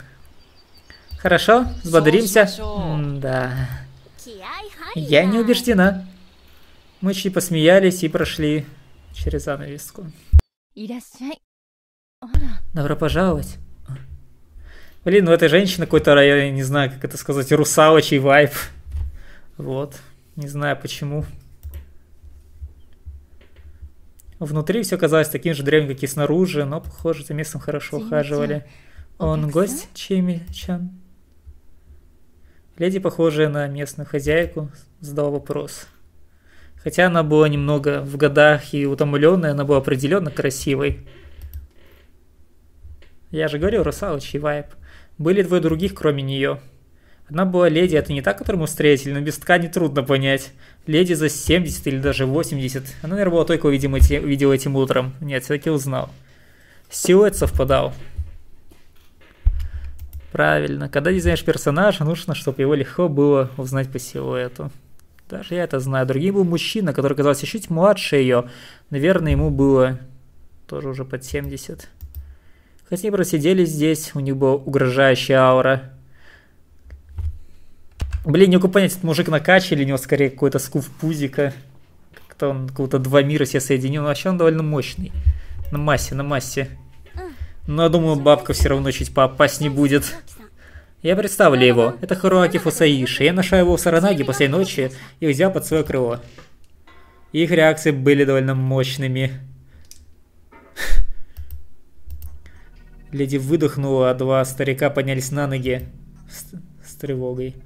Хорошо, взбодримся? Да. Я не убеждена. Мы чуть посмеялись и прошли через занавеску. Добро пожаловать. Блин, ну эта женщина какой-то, я не знаю, как это сказать, русалочий вайп. Вот. Не знаю почему. Внутри все казалось таким же древним, как и снаружи, но, похоже, за местом хорошо ухаживали. Он гость Чеми-чан? Леди, похожая на местную хозяйку, задала вопрос. Хотя она была немного в годах и утомленная, она была определенно красивой. Я же говорю, русалочий вайп. Были двое других, кроме нее. Одна была леди, это не та, которую мы встретили, но без ткани трудно понять. Леди за 70 или даже 80. Она, наверное, была только видимо, эти, видела этим утром. Нет, все-таки узнал. Силуэт совпадал. Правильно. Когда дизайнишь персонажа, нужно, чтобы его легко было узнать по силуэту. Даже я это знаю. Другим был мужчина, который казался чуть младше ее. Наверное, ему было тоже уже под 70. Они просидели здесь, у них была угрожающая аура. Блин, не могу понять, этот мужик накачали, у него скорее какой-то скуф пузика. Как-то он какого-то два мира себе соединил. Но вообще он довольно мощный. На массе, на массе. Но я думаю, бабка все равно чуть поопаснее будет. Я представлю его. Это Харуаки Фусаиши. Я нашел его в Саранаге после ночи и взял под свое крыло. Их реакции были довольно мощными. Леди выдохнула, а два старика поднялись на ноги с, с тревогой.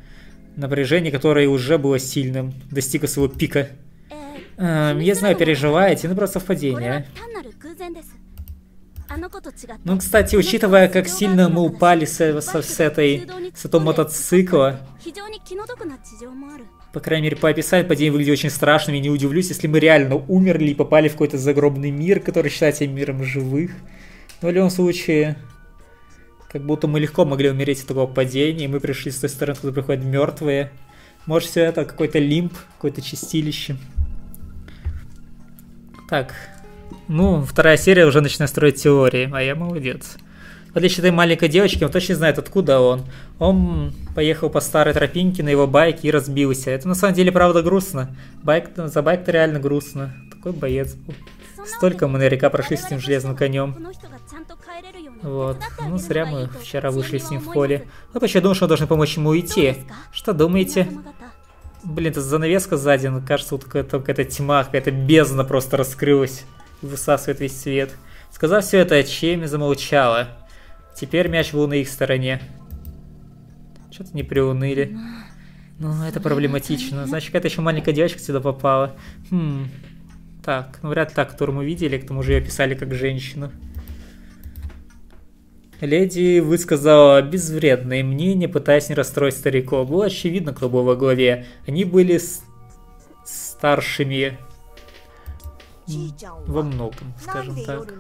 Напряжение, которое уже было сильным, достигло своего пика. Эм, я знаю, переживаете, но просто совпадение. Ну, кстати, учитывая, как сильно мы упали с, с, с этой, с этого мотоцикла, по крайней мере, по описанию падение выглядит очень страшным, и не удивлюсь, если мы реально умерли и попали в какой-то загробный мир, который считается миром живых. Но в любом случае, как будто мы легко могли умереть от такого падения, и мы пришли с той стороны, куда приходят мертвые. Может, все это какой-то лимп, какое-то чистилище. Так, ну, вторая серия уже начинает строить теории, а я молодец. В отличие от этой маленькой девочки, он точно знает, откуда он. Он поехал по старой тропинке на его байке и разбился. Это на самом деле правда грустно. Байк, за байк-то реально грустно. Такой боец был. Столько мы наверняка прошли с этим железным конем. Вот. Ну, зря мы вчера вышли с ним в поле. Вот еще думал, что мы должны помочь ему уйти. Что думаете? Блин, это занавеска сзади, ну, кажется, вот какая-то какая тьма, какая-то бездна просто раскрылась и высасывает весь свет. Сказав все это, Чеми замолчала. Теперь мяч был на их стороне. Что-то не приуныли. Ну, это проблематично. Значит, какая-то еще маленькая девочка сюда попала. Хм. Так, ну вряд ли та, которую мы видели, к тому же ее описали как женщину. Леди высказала безвредное мнение, пытаясь не расстроить стариков. Было очевидно, кто был во главе. Они были старшими во многом, скажем так.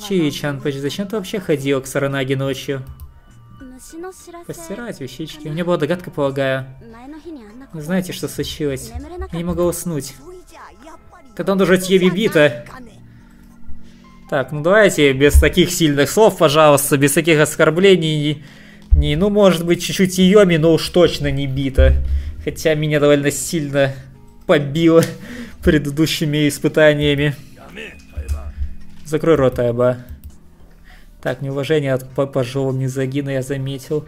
Чи-чан, зачем ты вообще ходил к Саранаге ночью? Постирать вещички. У меня была догадка, полагаю. Знаете, что случилось? Я не могла уснуть. Когда он уже тебе бита. Так, ну давайте без таких сильных слов, пожалуйста, без таких оскорблений. Не, ну, может быть, чуть-чуть Йоми, но уж точно не бита. Хотя меня довольно сильно побило предыдущими испытаниями. Закрой рот, Айба. Так, неуважение от пожилого Мизагина я заметил.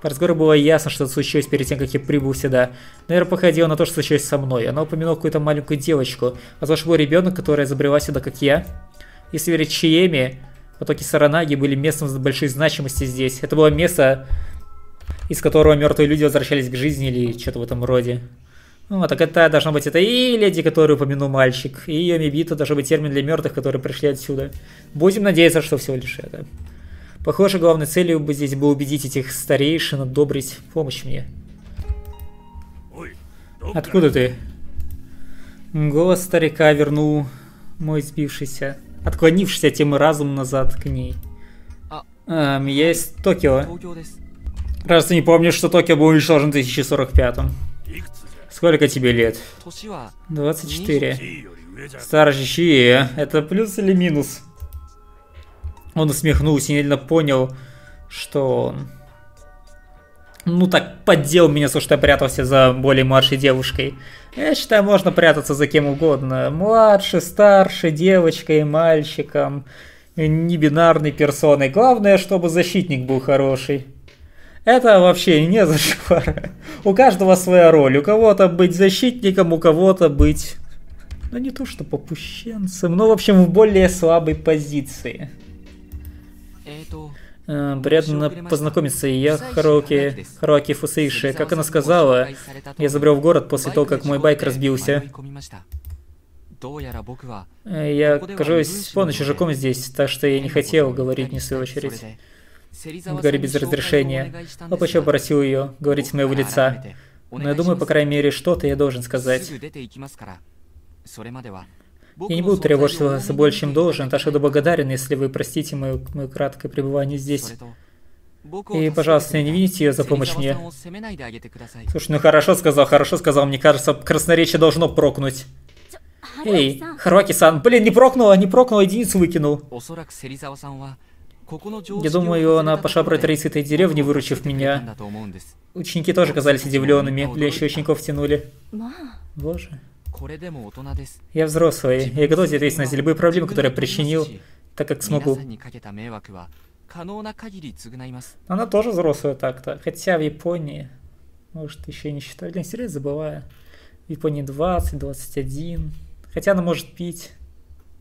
По разговору было ясно, что случилось перед тем, как я прибыл сюда. Наверное, походило на то, что случилось со мной. Она упомянула какую-то маленькую девочку. Возможно, был ребенок, который забрела сюда, как я. Если верить Чиеме, потоки Саранаги были местом с большой значимостью здесь. Это было место, из которого мертвые люди возвращались к жизни или что-то в этом роде. Ну, так это должно быть это и леди, которую упомянул мальчик, и ее Мибита должен быть термин для мертвых, которые пришли отсюда. Будем надеяться, что всего лишь это. Похоже, главной целью бы здесь было убедить этих старейшин одобрить помощь мне. Откуда ты? Голос старика вернул мой сбившийся отклонившийся тем разум назад к ней. Эм, есть Токио. Раз ты не помнишь, что Токио был уничтожен в 2045-м. Сколько тебе лет? 年は 24. Старший Чи, это плюс или минус? Он усмехнулся и немедленно понял, что он... Ну так, поддел меня, что я прятался за более младшей девушкой. Я считаю, можно прятаться за кем угодно. Младше, старше, девочкой, мальчиком, небинарной персоной. Главное, чтобы защитник был хороший. Это вообще не зашквар. У каждого своя роль. У кого-то быть защитником, у кого-то быть... Ну не то что попущенцем, но в общем в более слабой позиции. Э, приятно познакомиться. И я Харуки, Харуки Фусейши. Как она сказала, я забрел в город после того, как мой байк разбился. Э, я, кажусь, полночь чужаком здесь, так что я не хотел говорить не в свою очередь. Говори без разрешения. Лопачев попросил ее говорить с моего лица. Но я думаю, по крайней мере, что-то я должен сказать. Я не буду требовать вас больше, чем должен, так что благодарен, если вы простите мое, мое краткое пребывание здесь. И, пожалуйста, не вините ее за помощь мне. Слушай, ну хорошо сказал, хорошо сказал, мне кажется, красноречие должно прокнуть. Эй, Харуаки-сан, блин, не прокнула, не прокнула, единицу выкинул. Я думаю, она пошла про традиции этой деревни, выручив меня. Ученики тоже казались удивленными, плещи учеников тянули. Боже. Я взрослый, я готов ответственность за любые проблемы, которые я причинил, так как смогу. Она тоже взрослая так-то, хотя в Японии, может, еще не считаю, для интереса забываю. В Японии 20, 21, хотя она может пить,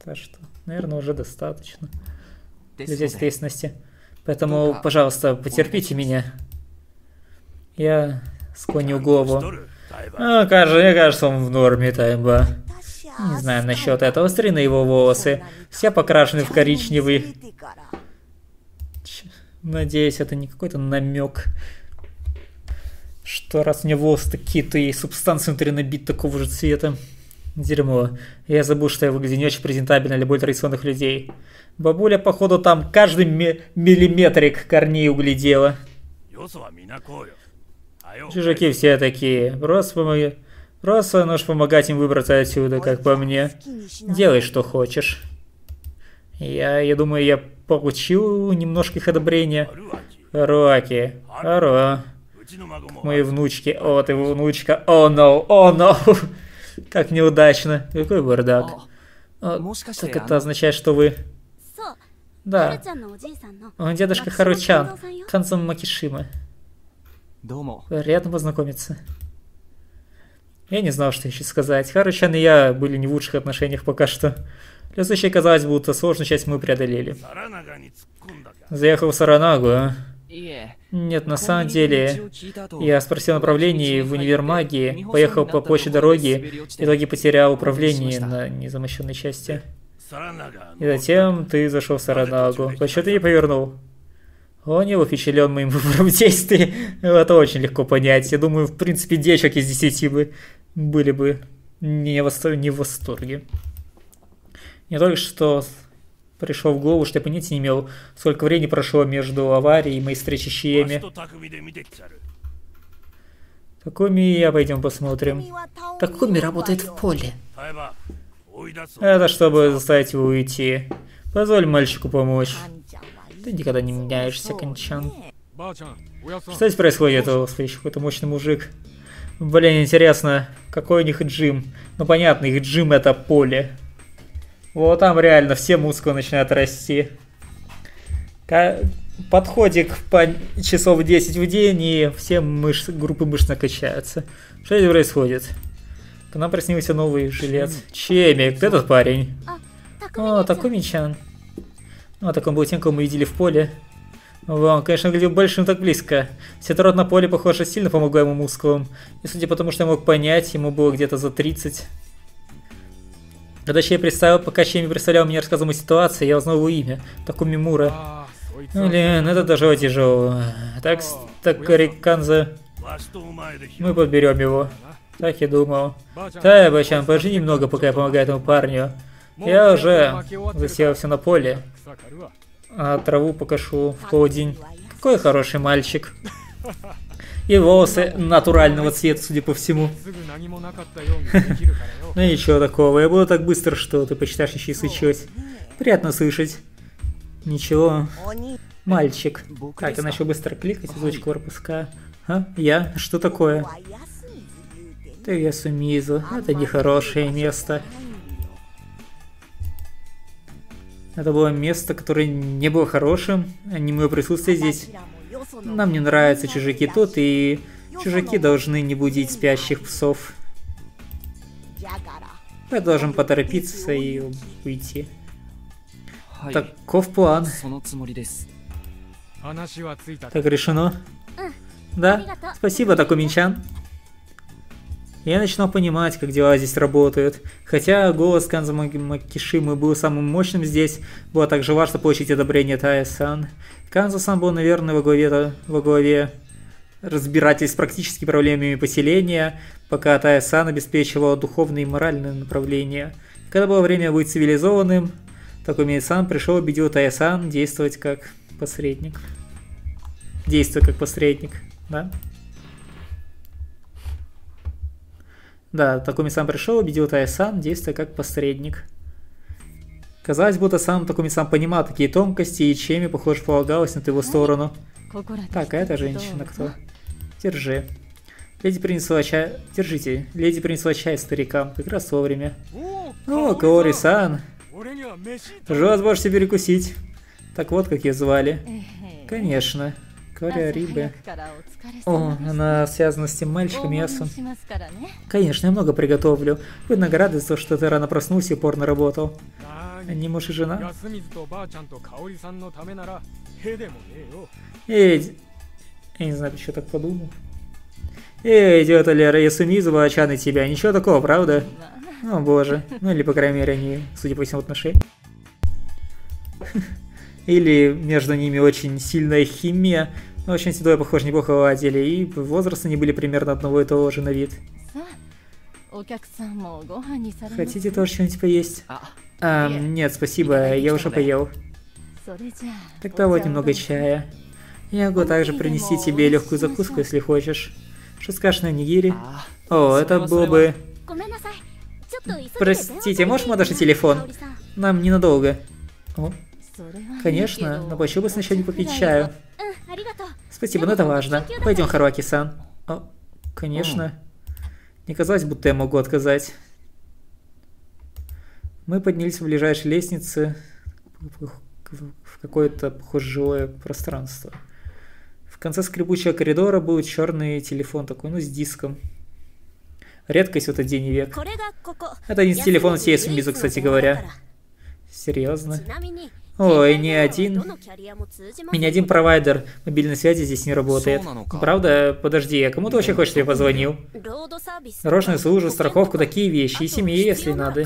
так что, наверное, уже достаточно для взять ответственности. Поэтому, пожалуйста, потерпите меня. Я склонил голову. А, кажется, мне кажется, он в норме, Тайба. Не знаю насчет этого. Смотри на его волосы. Все покрашены в коричневый. Надеюсь, это не какой-то намек. Что раз у меня волосы такие-то и субстанция внутри набит такого же цвета. Дерьмо. Я забыл, что я выгляжу не очень презентабельно для более традиционных людей. Бабуля, походу, там каждый ми- миллиметрик корней углядела. Чужаки все такие. Просто помоги. Просто нужно помогать им выбраться отсюда, как по мне. Делай, что хочешь. Я, я думаю, я получил немножко их одобрения. Руаки. Аро. Мои внучки. О, ты внучка. О, no. О, no. [laughs] Как неудачно. Какой бардак. О, так это означает, что вы... Да. Он дедушка Харучан. Канзам Макишима. Приятно познакомиться. Я не знал, что еще сказать. Харучан и я были не в лучших отношениях пока что. Для казалось, будто сложную часть мы преодолели. Заехал в Саранагу, а? Нет, на самом деле, я спросил направление в универмаге, поехал по площади дороги, в итоге потерял управление на незамощенной части. И затем ты зашел в Саранагу. Почему ты не повернул? Он не впечатлен моим [laughs] выбором действий. Это очень легко понять. Я думаю, в принципе, девочек из десяти бы были бы не в, восторге, не в восторге. Мне только что пришло в голову, что я понятия не имел, сколько времени прошло между аварией и моей встречей с Чиеми. Такуми и я пойдем посмотрим. Такуми работает в поле. Это чтобы заставить его уйти. Позволь мальчику помочь. Ты никогда не меняешься, Кончан. Что здесь происходит? О, смотри, какой-то мощный мужик. Блин, интересно, какой у них джим? Ну понятно, их джим это поле. Вот там реально все мускулы начинают расти. Подходик по часов 10 в день, и все мышцы, группы мышц накачаются. Что здесь происходит? К нам приснился новый жилец. Чеми, кто этот парень? О, Такуми-чан. Ну, так он был тем, кого мы видели в поле. Он, конечно, выглядел большим так близко. Сетрот на поле, похоже, сильно помогла ему мускулам. И судя по тому, что я мог понять, ему было где-то за 30. Когда Чей представил, пока Чей не представлял мне рассказываемую ситуацию, я узнал его имя. Такуми Мура. Блин, это даже тяжело. Так, так, Риканза, мы подберем его. Так я думал. Тая, Бачан, пожи немного, пока я помогаю этому парню. Я уже засел все на поле. А траву покашу в полдень. Какой хороший мальчик. И волосы натурального цвета, судя по всему. [laughs] Ну ничего такого, я буду так быстро, что ты почитаешь еще и сычать. Приятно слышать. Ничего. Мальчик. Так, я начал быстро кликать, озвучку пропуска. А? Я? Что такое? Ты Ясумизу. Это нехорошее место. Это было место, которое не было хорошим, не мое присутствие здесь. Нам не нравятся чужаки тут, и чужаки должны не будить спящих псов. Я должен поторопиться и уйти. Таков план. Так решено? Да, спасибо, Такуминчан. Я начинал понимать, как дела здесь работают. Хотя голос Канза Макишимы был самым мощным здесь, было также важно получить одобрение Тая-сан. Канза-сан был, наверное, во главе, во главе разбирательств с практическими проблемами поселения, пока Тая-сан обеспечивал духовное и моральное направление. Когда было время быть цивилизованным, Такуми-сан пришел и убедил Тая-сан действовать как посредник. Действовать как посредник, да? Да, Такуми-сан пришел, убедил Тая-сан, действуя как посредник. Казалось, будто сам Такуми-сан понимал такие тонкости, и Чеми, похоже, полагалось на его сторону. Так, а эта женщина кто? Держи. Леди принесла чай... Держите. Леди принесла чай старикам. Как раз вовремя. О, Каори-сан. Пожалуйста, можете перекусить. Так вот, как ее звали. Конечно. Кори Рибе. О, она связана с тем мальчиком Ясу. Конечно, я много приготовлю. Вы награды за то, что ты рано проснулся и упорно работал. Не муж и жена? Эй, я не знаю, почему так подумал. Эй, идиота Лера, Ясумизу, Бачан и тебя. Ничего такого, правда? О боже. Ну или, по крайней мере, они, судя по всему, отношения. [laughs] Или между ними очень сильная химия. Но очень седой, похоже, неплохо ладили. И возрасты не были примерно одного и того же на вид. Хотите тоже что-нибудь поесть? А, нет, спасибо, я уже поел. Тогда вот немного чая. Я могу также принести тебе легкую закуску, если хочешь. Что скажешь на нигири? О, это было бы... Простите, можешь мой телефон? Нам ненадолго. О, Конечно, но почему бы сначала не попить чаю? Спасибо, но это важно. Пойдем, Харуаки-сан. О, конечно. Не казалось, будто я могу отказать. Мы поднялись в ближайшей лестнице в какое-то, похоже, жилое пространство. В конце скребучего коридора был черный телефон такой, ну, с диском. Редкость в этот день и век. Это один из телефонов всей Сумизу, кстати говоря. Серьезно? Ой, не один. И ни один провайдер мобильной связи здесь не работает. Правда? Подожди, а кому ты вообще хочешь, чтобы я позвонил? Дорожную службу, страховку, такие вещи, и семье, если надо.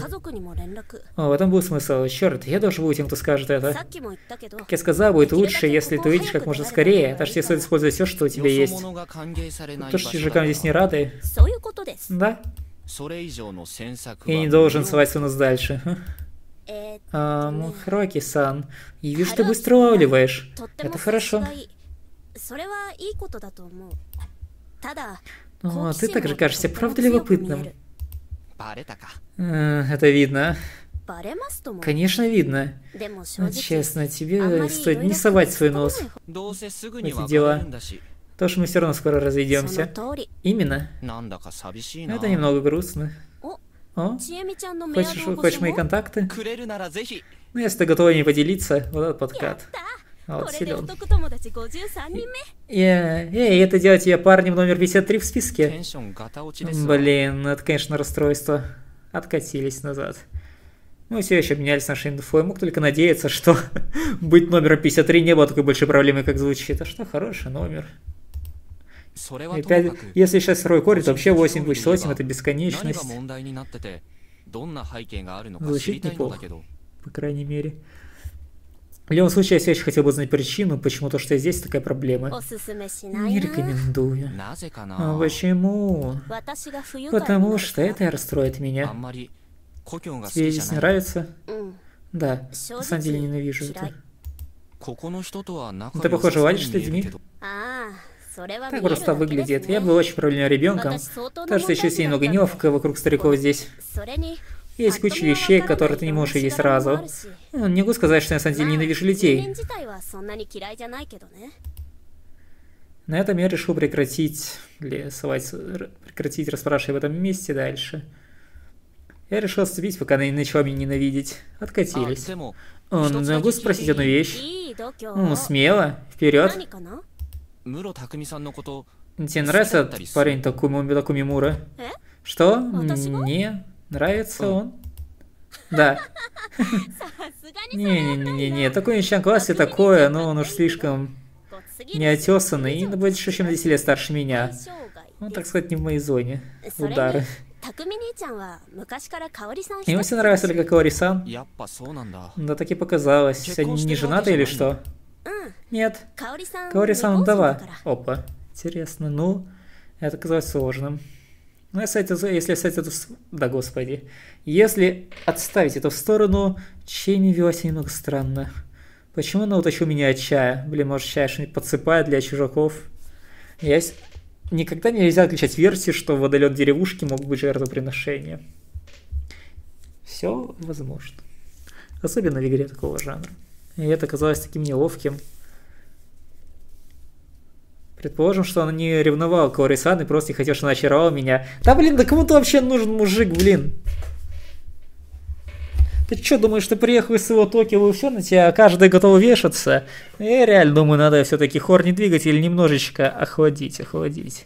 О, в этом был смысл. Черт, я должен был тем, кто скажет это. Как я сказал, будет лучше, если ты увидишь как можно скорее. Так что тебе стоит использовать все, что у тебя есть. То, что чужакам здесь не рады. Да? Я не должен совать свой нос дальше. А, Харуаки-сан, я вижу, ты быстро улавливаешь. Это хорошо. О, ты также кажешься правда любопытным. Э, это видно. Конечно, видно. Но, честно, тебе стоит не совать свой нос в эти дела. То, что мы все равно скоро разойдемся. Именно. Это немного грустно. О? Хочешь, хочешь мои контакты? Ну, если ты готова не поделиться, вот этот подкат. А вот силен. Эй, это делать я парнем номер 53 в списке? Блин, это, конечно, расстройство. Откатились назад. Мы все еще обменялись нашей инфой. Мог только надеяться, что [laughs] быть номером 53 не было такой большой проблемы, как звучит. А что, хороший номер. И 5, если сейчас второй корень, то вообще 8 будет 8, это бесконечность. Звучит неплохо, по крайней мере. В любом случае, я все еще хотел бы знать причину, почему то, что я здесь, такая проблема. Не рекомендую. А почему? Потому что это расстроит меня. Тебе здесь нравится? Да, на самом деле ненавижу это. Ты, похоже, ладишь с людьми? Так просто выглядит. Я был очень проблемным ребенком. Кажется, еще сильно немного неловко вокруг стариков здесь. Есть куча вещей, которые ты не можешь видеть сразу. Не могу сказать, что я на самом деле ненавижу людей. На этом я решил прекратить рисовать, прекратить расспрашивать в этом месте дальше. Я решил отступить, пока она не начала меня ненавидеть. Откатились. О, ну, могу спросить одну вещь? Ну, смело, вперед. Тебе нравится парень такой, такой Мимура? Что? Мне нравится он? Да. Не-не-не-не, такой ничем классе такое, но он уж слишком неотесанный и будет еще чем 10 лет старше меня. Ну, так сказать, не в моей зоне. Удары. Ему все нравится только Каори-сан? Да так и показалось. Они не женаты или что? Нет. Каори-сан вдова. Опа. Интересно. Ну, это казалось сложным. Ну, если, это, если оставить это... Да, господи. Если отставить это в сторону, Чейми вела себя немного странно. Почему она утащила меня от чая? Блин, может, чай что-нибудь подсыпает для чужаков? Я никогда нельзя отличать версии, что водолет деревушки мог быть жертвоприношением. Все возможно. Особенно в игре такого жанра. И это казалось таким неловким. Предположим, что он не ревновал к и просто не хотел, что она очаровала меня. Да блин, да кому-то вообще нужен мужик, блин. Ты что, думаешь, ты приехал из своего Токио и все, на тебя каждый готов вешаться? Я реально думаю, надо все-таки хорни двигатель немножечко охладить, охладить.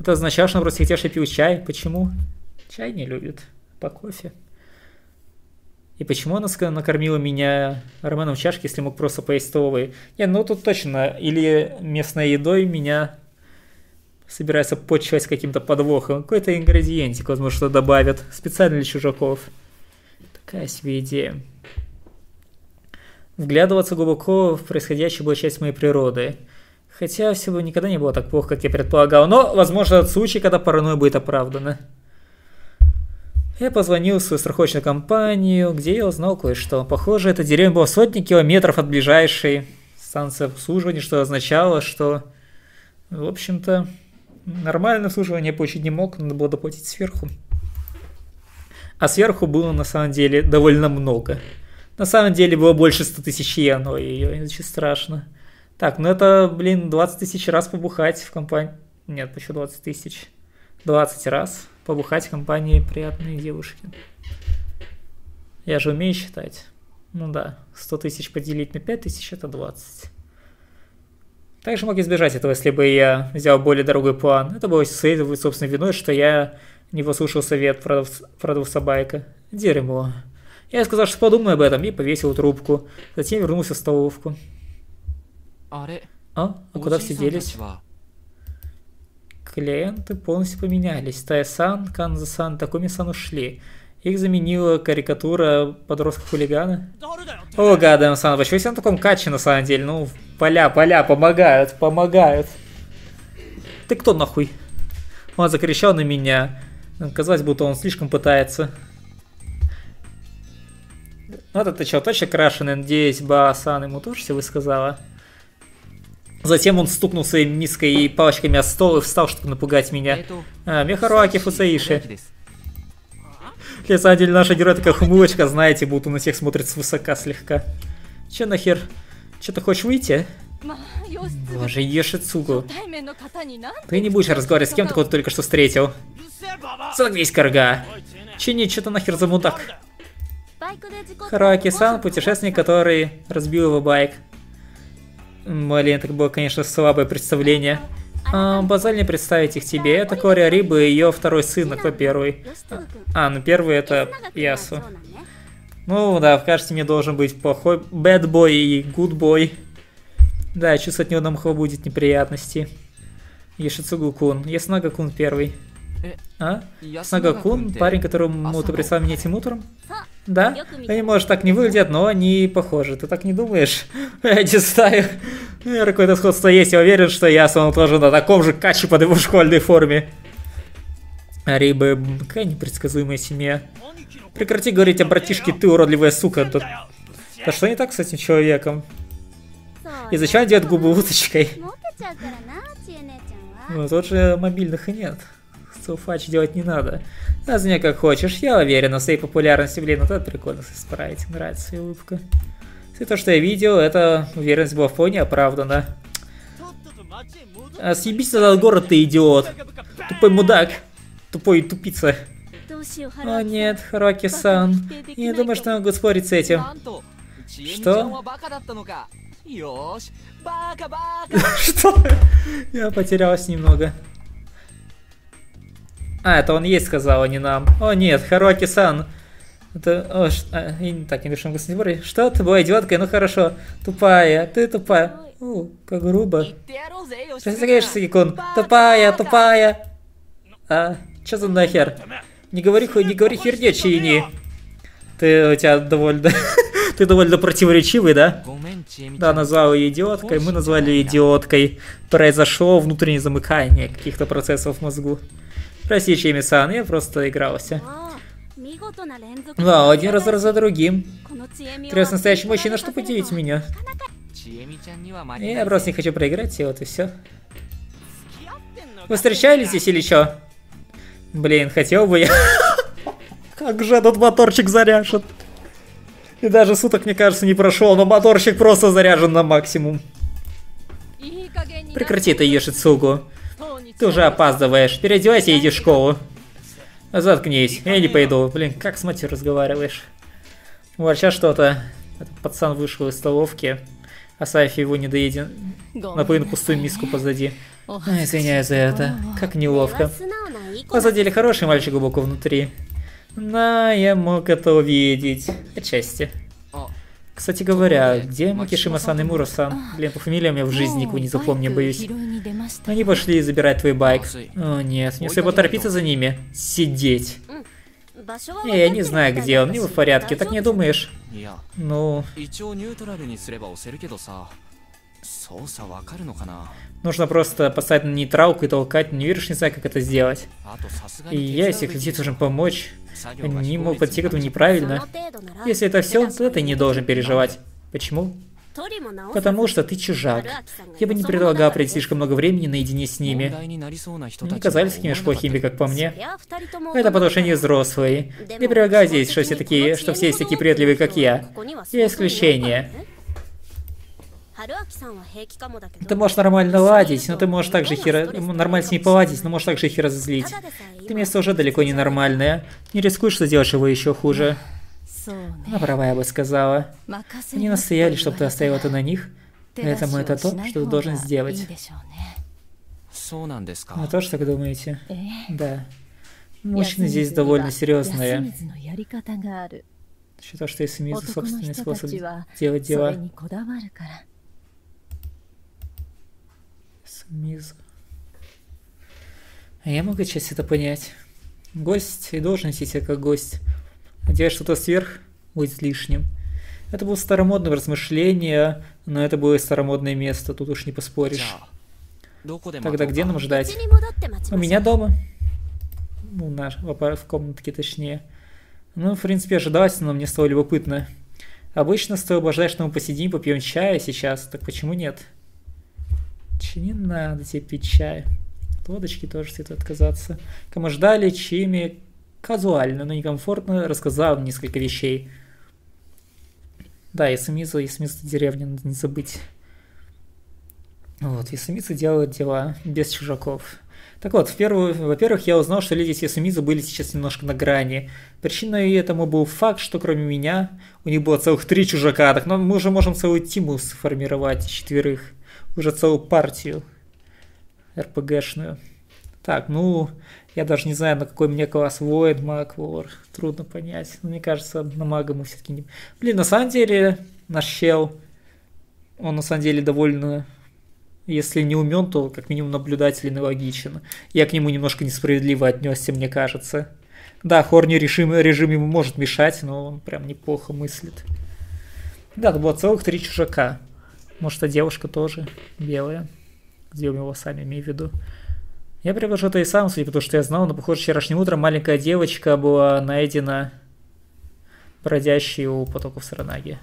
Это означает, что он просто хотел, что я пил чай. Почему? Чай не любит. По кофе. И почему она накормила меня раменом в чашке, если мог просто поесть столовой? Не, ну тут точно. Или местной едой меня собирается почивать каким-то подвохом. Какой-то ингредиентик, возможно, что добавят. Специально для чужаков. Такая себе идея. Вглядываться глубоко в происходящее была часть моей природы. Хотя все бы никогда не было так плохо, как я предполагал. Но, возможно, случай, когда паранойя будет оправдана. Я позвонил в свою страховочную компанию, где я узнал кое-что. Похоже, эта деревня была сотни километров от ближайшей станции обслуживания, что означало, что, в общем-то, нормальное обслуживание получить не мог, надо было доплатить сверху. А сверху было на самом деле довольно много. На самом деле было больше 100 тысяч йен, ой, ой, очень страшно. Так, ну это, блин, 20 тысяч раз побухать в компании. Нет, еще 20 тысяч. 20 раз побухать в компании приятные девушки. Я же умею считать. Ну да, 100 тысяч поделить на 5 тысяч это 20. Также мог избежать этого, если бы я взял более дорогой план. Это было своей собственной виной, что я не послушал совет продав... продавца байка. Дерьмо. Я сказал, что подумаю об этом, и повесил трубку. Затем вернулся в столовку. А? А куда все делись? Клиенты полностью поменялись. Тая-сан, Канза-сан, Такуми-сан ушли. Их заменила карикатура подростка-хулигана. О, Гадам-сан, почему все на таком каче на самом деле? Ну, поля, поля, помогают, помогают. Ты кто нахуй? Он закричал на меня. Казалось, будто он слишком пытается. Ну, это ты что, точно крашеный? Надеюсь, Ба-сан ему тоже все высказала. Затем он стукнул своей миской и палочками о стол и встал, чтобы напугать меня. А, Мехаруаки Фусаиши. На самом деле наша герой такая хмылочка, знаете, будто на всех смотрит свысока слегка. Че нахер? Че ты хочешь выйти? Боже, Ешицугу. Ты не будешь разговаривать с кем, кого ты только что встретил. Заткнись, корга. Чини, что то нахер за мудак? Харуаки-сан, путешественник, который разбил его байк. Блин, это было, конечно, слабое представление. А, базальнее представить их тебе. Это Кори Ариба и ее второй сын, а кто первый? А, ну первый это Ясу. Ну да, кажется, мне должен быть плохой boy и boy. Да, чувствую, от него нам будет неприятности. Ешицугу-кун. Яснага-кун первый. А? Снага-кун, парень, которому ты прислал меня этим утром? Да? Они, может, так не выглядят, но они похожи. Ты так не думаешь? [laughs] Я не знаю. Какое-то сходство есть. Я уверен, что я сам тоже на таком же каче под его школьной форме. Рибы, какая непредсказуемая семья. Прекрати говорить о братишке, ты уродливая сука. Да, да что не так с этим человеком? И зачем он делает губы уточкой? Ну, тут же мобильных и нет. Суфач делать не надо. Назови как хочешь, я уверен, на своей популярности, блин, вот это прикольно исправить, нравится ее улыбка. Все то, что я видел, это уверенность была вполне оправдана. А съебись этот город, ты идиот. Тупой мудак. Тупой тупица. О нет, Хараки-сан. Я не думаю, что я могу спорить с этим. Что? Что? [laughs] Я потерялась немного. А, это он ей сказал, а не нам. О нет, Харуаки-сан. Это... О, ш... а, и, так, не душим государь. Что? Ты была идиоткой? Ну хорошо. Тупая. Ты тупая. О, как грубо. Разыграешь, Сагикун. Тупая, тупая. А, что за нахер? Не говори, не говори херня, Чини. Ты, у тебя довольно... [laughs] Ты довольно противоречивый, да? Да, назвал ее идиоткой, мы назвали ее идиоткой. Произошло внутреннее замыкание каких-то процессов в мозгу. Прости, Чеми-сан, я просто игрался. Вау, один раз за другим. Трес настоящий мужчина, чтобы удивить меня. Я просто не хочу проиграть, и вот и все. Вы встречались здесь или что? Блин, хотел бы я. [laughs] Как же этот моторчик заряжен. И даже суток, мне кажется, не прошел, но моторчик просто заряжен на максимум. Прекрати это, Ешицугу. Ты уже опаздываешь. Переодевайся и иди в школу. Заткнись, я не пойду. Блин, как с матерью разговариваешь? Вот сейчас что-то. Этот пацан вышел из столовки. А Сайфи его не доеден. Наполовину пустую миску позади. А, извиняюсь за это. Как неловко. Позади хороший мальчик глубоко внутри. На, я мог это увидеть. Отчасти. Кстати говоря, где Макишима-сан и Мура-сан? Блин, по фамилиям я в жизни никого не запомню, боюсь. Они пошли забирать твой байк. О нет, мне стоит поторопиться за ними. Сидеть. Не, я не знаю, где он, не в порядке, так не думаешь? Ну... Нужно просто поставить на нейтралку и толкать, не веришь, не знаю, как это сделать. И я, если хотите, должен помочь. Они могут подойти к этому неправильно. Если это все, то ты не должен переживать. Почему? Потому что ты чужак. Я бы не предлагал проводить слишком много времени наедине с ними. Не казались такими уж плохими, как по мне. Это потому что они взрослые. Не предлагаю здесь, что все такие, что все есть такие приветливые, как я. Я исключение. Ты можешь нормально ладить, но ты можешь также хера... нормально с ней поладить, но можешь также их разозлить. Ты место уже далеко не нормальное. Не рискуешь, что сделаешь его еще хуже. На права, я бы сказала. Они настояли, чтобы ты оставил это на них. Поэтому это то, что ты должен сделать. А то, что так думаете? Да. Мужчины здесь довольно серьезные. Считаю, что если имеют собственный способ делать дела. Миза. А я могу часть это понять. Гость и должен вести себя как гость. А делать что-то сверх будет лишним. Это было старомодное размышление, но это было старомодное место, тут уж не поспоришь. Тогда где нам ждать? У меня дома. Ну, наш, в комнатке точнее. Ну, в принципе, ожидалось, но мне стало любопытно. Обычно стоило бы ждать, что мы посидим, попьем чая сейчас, так почему нет? Че не надо тебе пить чай. От водочки тоже стоит отказаться. Кому ждали, чьими казуально, но некомфортно рассказал несколько вещей. Да, Ясумизу и Смису деревни надо не забыть. Вот, Ясумизу делают дела без чужаков. Так вот, во-первых, я узнал, что люди с Ясумизу были сейчас немножко на грани. Причиной этому был факт, что кроме меня у них было целых три чужака, так но мы уже можем целую тиму сформировать четверых уже целую партию РПГшную. Так, ну, я даже не знаю, на какой мне класс воин, маг, вор. Трудно понять. Но мне кажется, на мага мы все-таки не... Блин, на самом деле, наш чел, он на самом деле довольно... Если не умен, то как минимум наблюдателен и логичен. Я к нему немножко несправедливо отнесся, мне кажется. Да, Хорни режим, режим ему может мешать, но он прям неплохо мыслит. Да, это было целых три чужака. Может, а девушка тоже белая. У него сами, имею в виду. Я предложу это и сам судить, потому что я знал, но, похоже, вчерашним утром маленькая девочка была найдена бродящей у потоков Саранаги.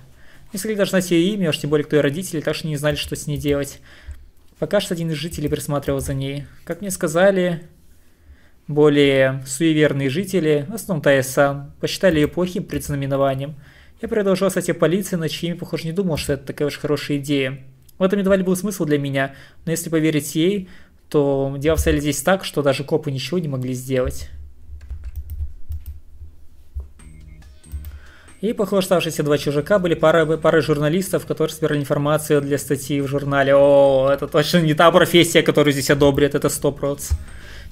Не смогли даже знать ее имя, уж тем более кто ее родители, так что не знали, что с ней делать. Пока что один из жителей присматривал за ней. Как мне сказали, более суеверные жители, в основном Тайсан, посчитали ее плохим предзнаменованием. Я продолжал статье полиции, но чьими, похоже, не думал, что это такая уж хорошая идея. В этом едва ли был смысл для меня, но если поверить ей, то дела обстояли здесь так, что даже копы ничего не могли сделать. И, похоже, оставшиеся два чужака были пара, пара журналистов, которые собирали информацию для статьи в журнале. О, это точно не та профессия, которую здесь одобрят, это 100%.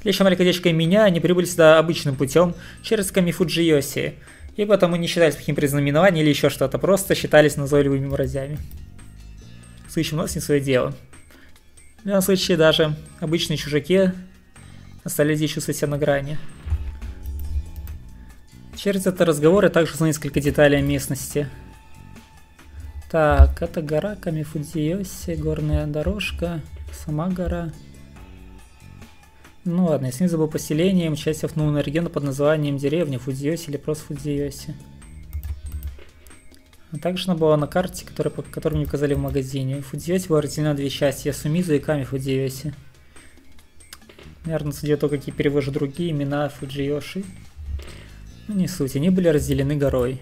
Лишь маленькая девочка и меня, они прибыли сюда обычным путем, через Камифуджиоси. И потому не считались плохим признаменованием или еще что-то, просто считались назойливыми мразями. Слышим нас не свое дело. В любом случае, даже обычные чужаки остались здесь чувствовать себя на грани. Через этот разговор я также узнал несколько деталей о местности. Так, это гора Камифудзиоси, горная дорожка, сама гора. Ну ладно, снизу был поселением, часть автономного региона под названием деревня Фудзиоси или просто Фудзиоси. А также она была на карте, которая, которую мне показали в магазине. Фудзиоси была разделена на две части, Ясумизу и Ками Фудзиоси. Наверное, судя то, какие перевожу другие имена Фуджиоши. Ну, не суть, они были разделены горой.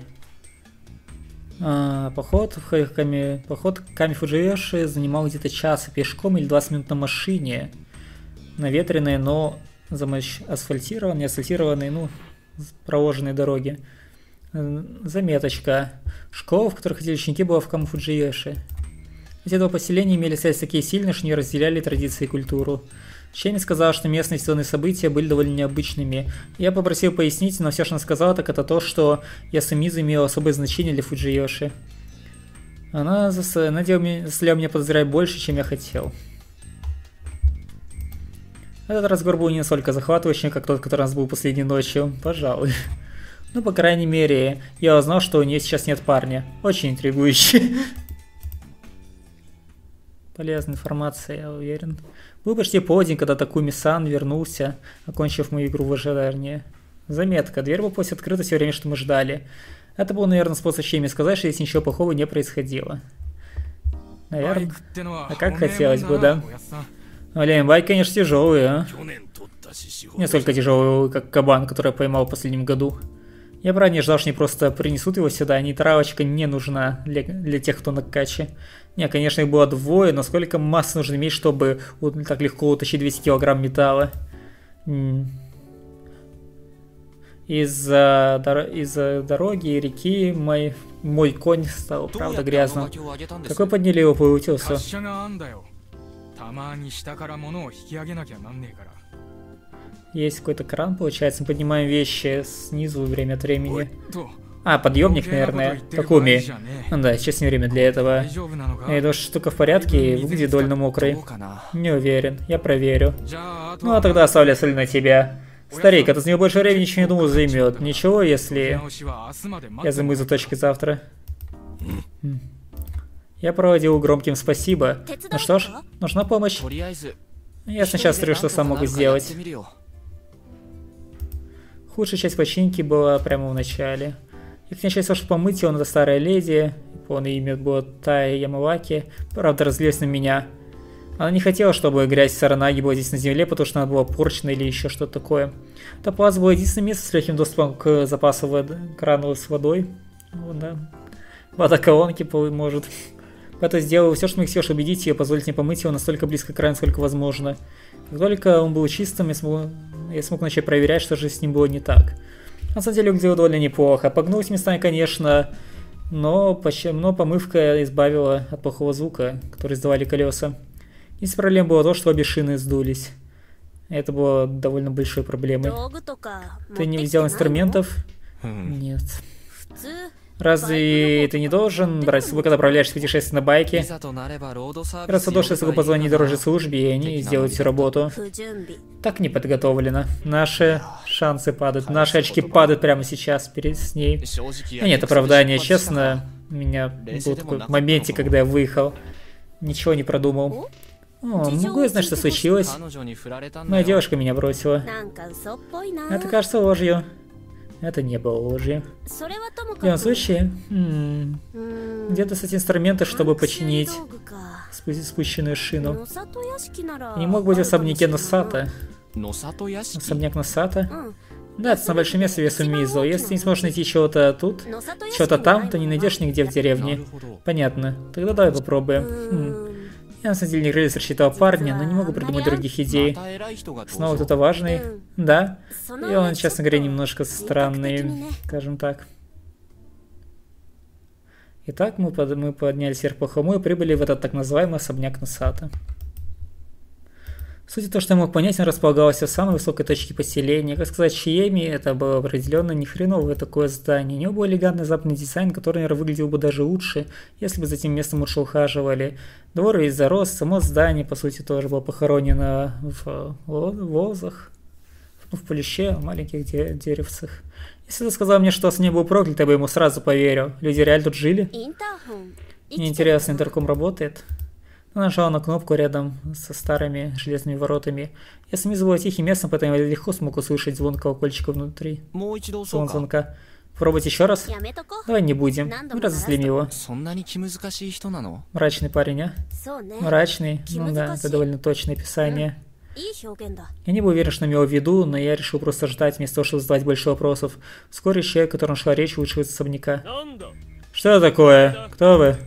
А, поход в Ками, поход Ками Фуджиоши занимал где-то час пешком или 20 минут на машине. Наветренные, но замощ... асфальтированные, асфальтированные, ну, проложенные дороги. Заметочка. Школа, в которой ходили ученики, была в Камфуджиеши. Эти два поселения имели связь такие сильные, что не разделяли традиции и культуру. Ченни сказал, что местные сезонные события были довольно необычными. Я попросил пояснить, но все, что она сказала, так это то, что Ясумизу имел особое значение для Фуджиёши. Она заставила меня подозревать больше, чем я хотел. Этот разговор был не настолько захватывающим, как тот, который у нас был последней ночью. Пожалуй. Ну, по крайней мере, я узнал, что у нее сейчас нет парня. Очень интригующе. Полезная информация, я уверен. Был почти полдень, когда Такуми-сан вернулся, окончив мою игру в ожидании. Заметка. Дверь была после открыта все время, что мы ждали. Это был, наверное, способ чьими сказать, что здесь ничего плохого не происходило. Наверное. А как хотелось бы, да? Блин, байк, конечно, тяжелый, а? Несколько тяжелый, как кабан, который я поймал в последнем году. Я правда не ждал, что они просто принесут его сюда, нейтралочка не нужна для, для тех, кто на каче. Не, конечно, их было двое, но сколько массы нужно иметь, чтобы вот так легко утащить 200 килограмм металла? Из-за дор из дороги реки мой, мой конь стал, правда, грязным. Какой подняли его по утесу? Есть какой-то кран, получается, мы поднимаем вещи снизу время от времени. А, подъемник, наверное. Такуми. Ну да, сейчас не время для этого. Эта штука в порядке и выглядит довольно мокрой. Не уверен, я проверю. Ну а тогда оставлю соль на тебя. Старик, это за него больше времени, чем я думал, займет. Ничего, если я займу заточкой завтра. Я проводил громким спасибо. Ну что ж, нужна помощь. Я сначала смотрю, что сам могу сделать. Худшая часть починки была прямо в начале. Их начальство, чтобы помыть его, это старая леди, полное имя было Тая Ямаваки, правда разлез на меня. Она не хотела, чтобы грязь Саранаги была здесь на земле, потому что она была порчена или еще что-то такое. Это плаза было единственное место с легким доступом к запасу воды, крану с водой. Вот, да. Водоколонки, может. Поэтому сделал все, что мог сил, чтобы убедить ее, позволить мне помыть его настолько близко к крану, сколько возможно. Как только он был чистым, я смог, я смог начать проверять, что же с ним было не так. На самом деле выглядело довольно неплохо. Погнулась местами, конечно, но, почти, но помывка избавила от плохого звука, который издавали колеса. Из проблем было то, что обе шины сдулись. Это было довольно большой проблемой. Ты не взял инструментов? Хм. Нет. Разве ты не должен брать с собой, когда отправляешься в путешествие на байке? Раз Садоши смогу позвонить дорожной службе, и они сделают всю работу. Так не подготовлено. Наши шансы падают. Наши очки падают прямо сейчас перед с ней. А нет оправдания, честно. У меня был такой в моменте, когда я выехал. Ничего не продумал. О, могу я знать, что случилось? Моя девушка меня бросила. Это кажется ложью. Это не было ложью. В любом случае... Где достать инструменты, чтобы починить спу- спущенную шину? Не мог быть в особняке Носата. Особняк Носата? Да, это самое большое место весом Мизо. Если не сможешь найти чего-то тут, чего-то там, то не найдешь нигде в деревне. Понятно. Тогда давай попробуем. Хм. Я на самом деле не крылись рассчитывал парня, но не могу придумать других идей. Снова кто-то важный? Да. И он, честно говоря, немножко странный, скажем так. Итак, мы, под, мы поднялись вверх по холму и прибыли в этот так называемый особняк Носата. Суть то, что я мог понять, он располагался в самой высокой точке поселения. Как сказать, Чиеми, это было определенно не хреновое такое здание. У него был элегантный западный дизайн, который, наверное, выглядел бы даже лучше, если бы за этим местом лучше ухаживали. Двор весь зарос, само здание, по сути, тоже было похоронено в лозах, в полище, в маленьких де деревцах. Если ты сказал мне, что с ним был проклят, я бы ему сразу поверил. Люди реально тут жили? Мне интересно, интерком работает? Он нажал на кнопку рядом со старыми железными воротами. Я снизу было тихим местом, поэтому я легко смог услышать звон колокольчика внутри. Звон звонка. Пробовать еще раз? Давай не будем. Мы разозлим его. Мрачный парень, а? Мрачный? Ну да, это довольно точное описание. Я не был уверен, что имел в виду, но я решил просто ждать, вместо того, чтобы задавать больше вопросов. Вскоре человек, о котором шла речь, вышел из особняка. Что такое? Кто вы?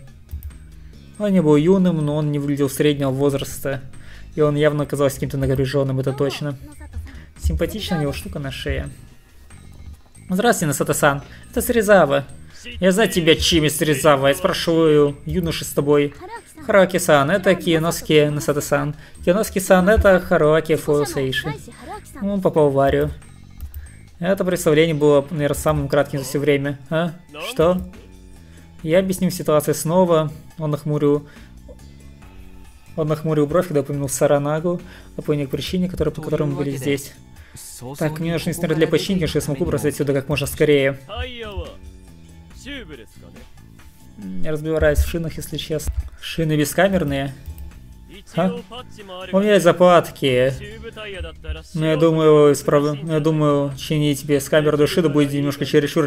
Он не был юным, но он не выглядел среднего возраста. И он явно казался каким-то нагруженным, это точно. Симпатичная у него штука на шее. Здравствуйте, Насата-сан. Это Срезава. Я знаю тебя, Чими Срезава. Я спрашиваю юноши с тобой. Харуаки-сан, это Киеноски Насата-сан. Киеноски-сан, это Харуаки Фуусейши. Он попал в аварию. Это представление было, наверное, самым кратким за все время. А? Что? Я объяснил ситуацию снова. Он нахмурил... Он нахмурил бровь, когда упомянул Саранагу, а по причине, которой, по которой мы были здесь. Так, мне нужны инструменты для починки, что я смогу бросать сюда как можно скорее. Я разбираюсь в шинах, если честно. Шины бескамерные. А? У меня есть заплатки. Но я думаю, справ... я думаю, чинить без камер души будет немножко чересчур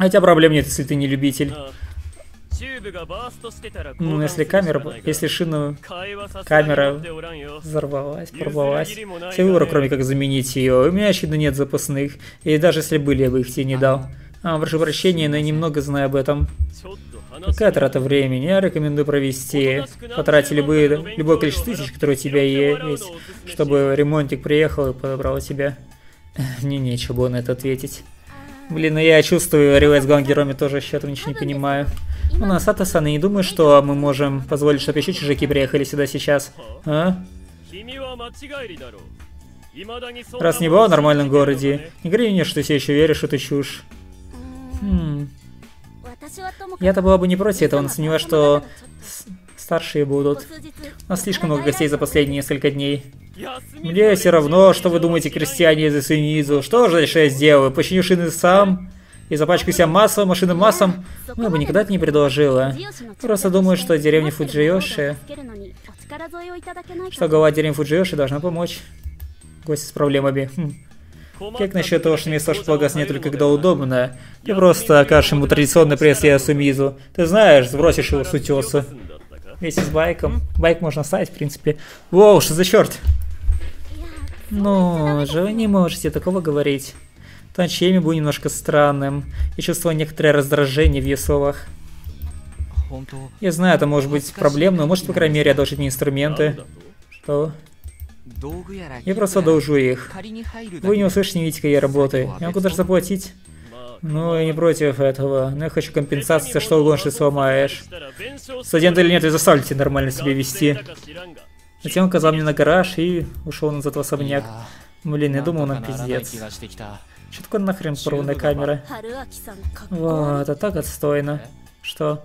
для любителя. Хотя проблем нет, если ты не любитель. Ну, если камера, если шина, камера взорвалась, порвалась, все выбора, кроме как заменить ее. У меня, очевидно, нет запасных. И даже если были, я бы их тебе не дал. А, прошу прощения, но я немного знаю об этом. Какая трата времени? Я рекомендую провести. Потратить любые, любое количество тысяч, которое у тебя есть, чтобы ремонтик приехал и подобрал тебя. Мне [laughs] нечего было на это ответить. Блин, ну я чувствую, ревайс главным героями тоже еще ничего не понимаю. У нас Атасан, и не думаю, что мы можем позволить, чтобы еще чужаки приехали сюда сейчас. А? Раз не было в нормальном городе, не говори мне, что ты все еще веришь в эту чушь. Хм. Я-то была бы не против этого, но сомневаюсь, что старшие будут. У нас слишком много гостей за последние несколько дней. Мне все равно, что вы думаете, крестьяне из Исунизу. Что же дальше я сделаю? Починю шины сам? И запачкаю себя маслом, машины маслом? Ну, я бы никогда это не предложила. Просто думаю, что деревня Фуджиоши... Что глава деревни Фуджиоши должна помочь. Гости с проблемами. Хм. Как насчет того, что мне Саша погаснет только когда удобно? Ты просто окажешь ему традиционный пресс я Сумизу. Ты знаешь, сбросишь его с утеса. Вместе с байком. Байк можно ставить, в принципе. Воу, что за черт? Ну же, вы не можете такого говорить. Танчеми был немножко странным. Я чувствовал некоторое раздражение в ее словах. Я знаю, это может быть проблем, но может, по крайней мере, одолжить мне инструменты. Что? Я просто должу их. Вы не услышите, не видите, как я работаю. Я могу даже заплатить. Ну, я не против этого, но я хочу компенсации что угодно, что сломаешь. Студент или нет, я заставлю тебя нормально себя вести. Затем указал мне на гараж и ушел назад в особняк. Блин, я думал, нам пиздец. Что такое нахрен порванная камера? Вот, это так отстойно. Что?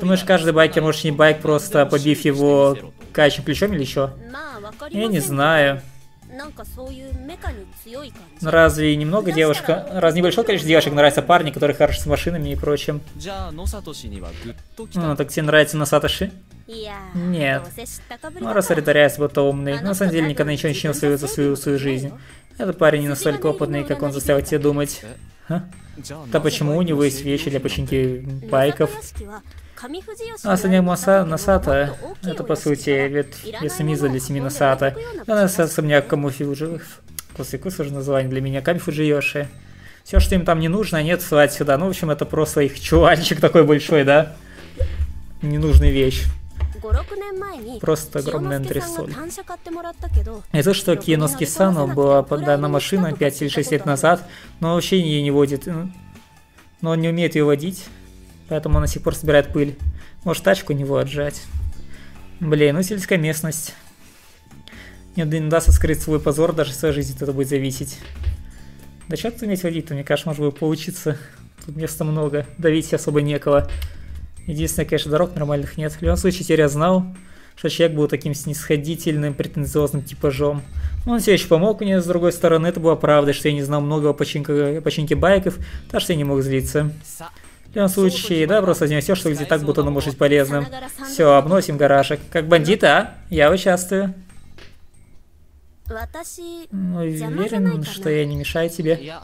Думаешь, каждый байкер может не байк, просто побив его качем плечом или еще? Я не знаю. Но разве немного девушек, разве небольшое количество девушек нравится парни, которые хороши с машинами и прочим? Ну, так тебе нравится Носатоши? Нет. Ну, раз притворяется, будто умный. На самом деле никогда ничего не чинил свою, за свою, свою жизнь. Этот парень не настолько опытный, как он заставил тебя думать. Ха? Да почему у него есть вещи для починки байков? А Саня Маса Насата, это по сути ведь Ясамиза для семьи Насата. Она особняк Камуфи уже... После уже название для меня. Ками Фуджиёши. Все, что им там не нужно, они отсылать сюда. Ну, в общем, это просто их чувальчик такой большой, да? Ненужная вещь. Просто огромный антресоль. И то, что Киеноски Сану была подана машина 5 или 6 лет назад, но вообще ее не водит. Но он не умеет ее водить, поэтому он до сих пор собирает пыль. Может тачку у него отжать. Блин, ну сельская местность. Не, не даст скрыть свой позор, даже своя жизнь от этого будет зависеть. Да тут уметь водить-то, мне кажется, может быть получиться. Тут места много, давить особо некого. Единственное, конечно, дорог нормальных нет. В любом случае, теперь я знал, что человек был таким снисходительным, претенциозным типажом. Он все еще помог мне, с другой стороны, это была правда, что я не знал много о починке, починке байков, так что я не мог злиться. Любом случае, да, просто все, что где так, будто оно может быть полезным. Все, обносим гаражик. Как бандиты, а? Я участвую. Ну, уверен, что я не мешаю тебе.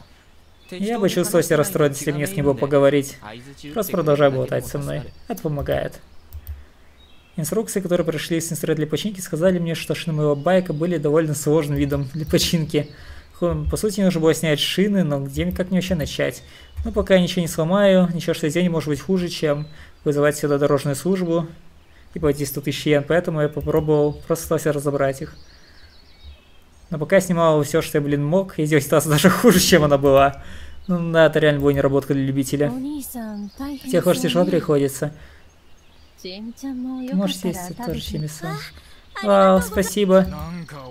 Я бы чувствовал себя расстроен, если мне с ним было поговорить. Просто продолжай болтать со мной. Это помогает. Инструкции, которые пришли с инструмента для починки, сказали мне, что шины моего байка были довольно сложным видом для починки. По сути, нужно было снять шины, но где как мне вообще начать? Ну, пока я ничего не сломаю, ничего, что не может быть хуже, чем вызывать сюда дорожную службу и платить 100 тысяч йен, поэтому я попробовал просто разобрать их. Но пока я снимал все, что я, блин, мог, и сделать ситуация даже хуже, чем она была. Ну да, это реально была неработка для любителя. Тебе хуже тяжело приходится. Ты можешь сесть тоже Чимисан. Вау, спасибо.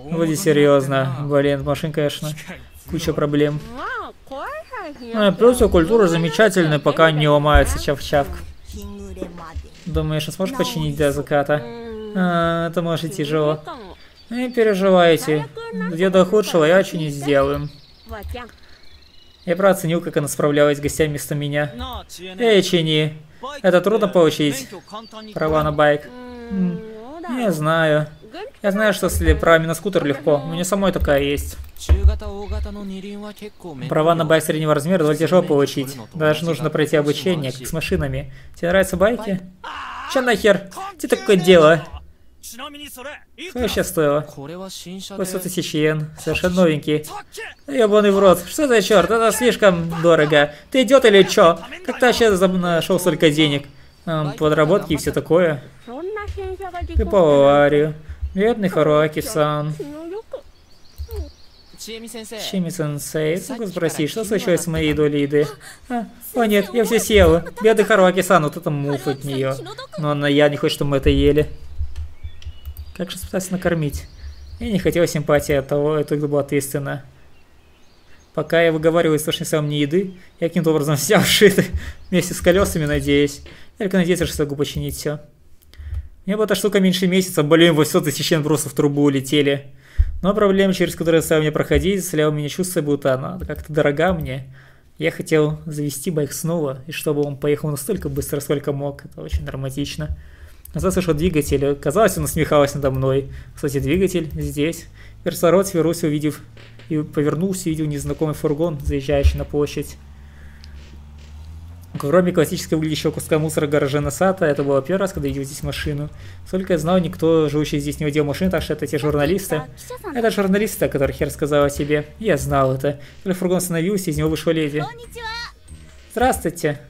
Вроде серьезно. Блин, машин, конечно, куча проблем. А, плюс культура замечательная, пока не ломается чав-чавк. Думаешь, сможешь починить до заката? А, это может тяжело. Не переживайте. Где до худшего я что не сделаем. Я правда оценил, как она справлялась с гостями вместо меня. Эй, Чини, это трудно получить. Права на байк. Не знаю. Я знаю, что с правами на скутер легко. У меня самой такая есть. Права на байк среднего размера довольно тяжело получить. Даже нужно пройти обучение, как с машинами. Тебе нравятся байки? Че нахер? Тебе такое дело? Что сейчас стоило? 800 тысяч йен. Совершенно новенький. Ебаный в рот. Что за черт? Это слишком дорого. Ты идет или чё? Как ты вообще нашел столько денег? Эм, подработки и все такое. Ты по аварию. Бедный Харуаки-сан. Чими-сенсей, только спроси, что случилось с моей долей еды? А, о нет, я все съел. Бедный Харуаки-сан, вот это муф от нее. Но она я не хочет, чтобы мы это ели. Как же пытаться накормить? Я не хотел симпатии от того, это было ответственно. Пока я выговариваю источник сам мне еды, я каким-то образом [laughs] взял шиты вместе с колесами, надеюсь. Я только надеюсь, что смогу починить все. Мне бы эта штука меньше месяца, блин, 800 тысяч просто в трубу улетели. Но проблема, через которую я стал мне проходить, заставляла меня чувствовать, будто она как-то дорога мне. Я хотел завести байк снова, и чтобы он поехал настолько быстро, сколько мог. Это очень драматично. Назад слышал двигатель. Казалось, он насмехалась надо мной. Кстати, двигатель здесь. Персород свернулся, увидев и повернулся, увидел незнакомый фургон, заезжающий на площадь. Кроме классического выглядящего куска мусора гаража Насата, это было первый раз, когда я видел здесь машину. Сколько я знал, никто, живущий здесь, не водил машин, так что это те журналисты. Это журналисты, о которых я рассказал о себе. Я знал это. Когда фургон остановился, из него вышла леди. Здравствуйте.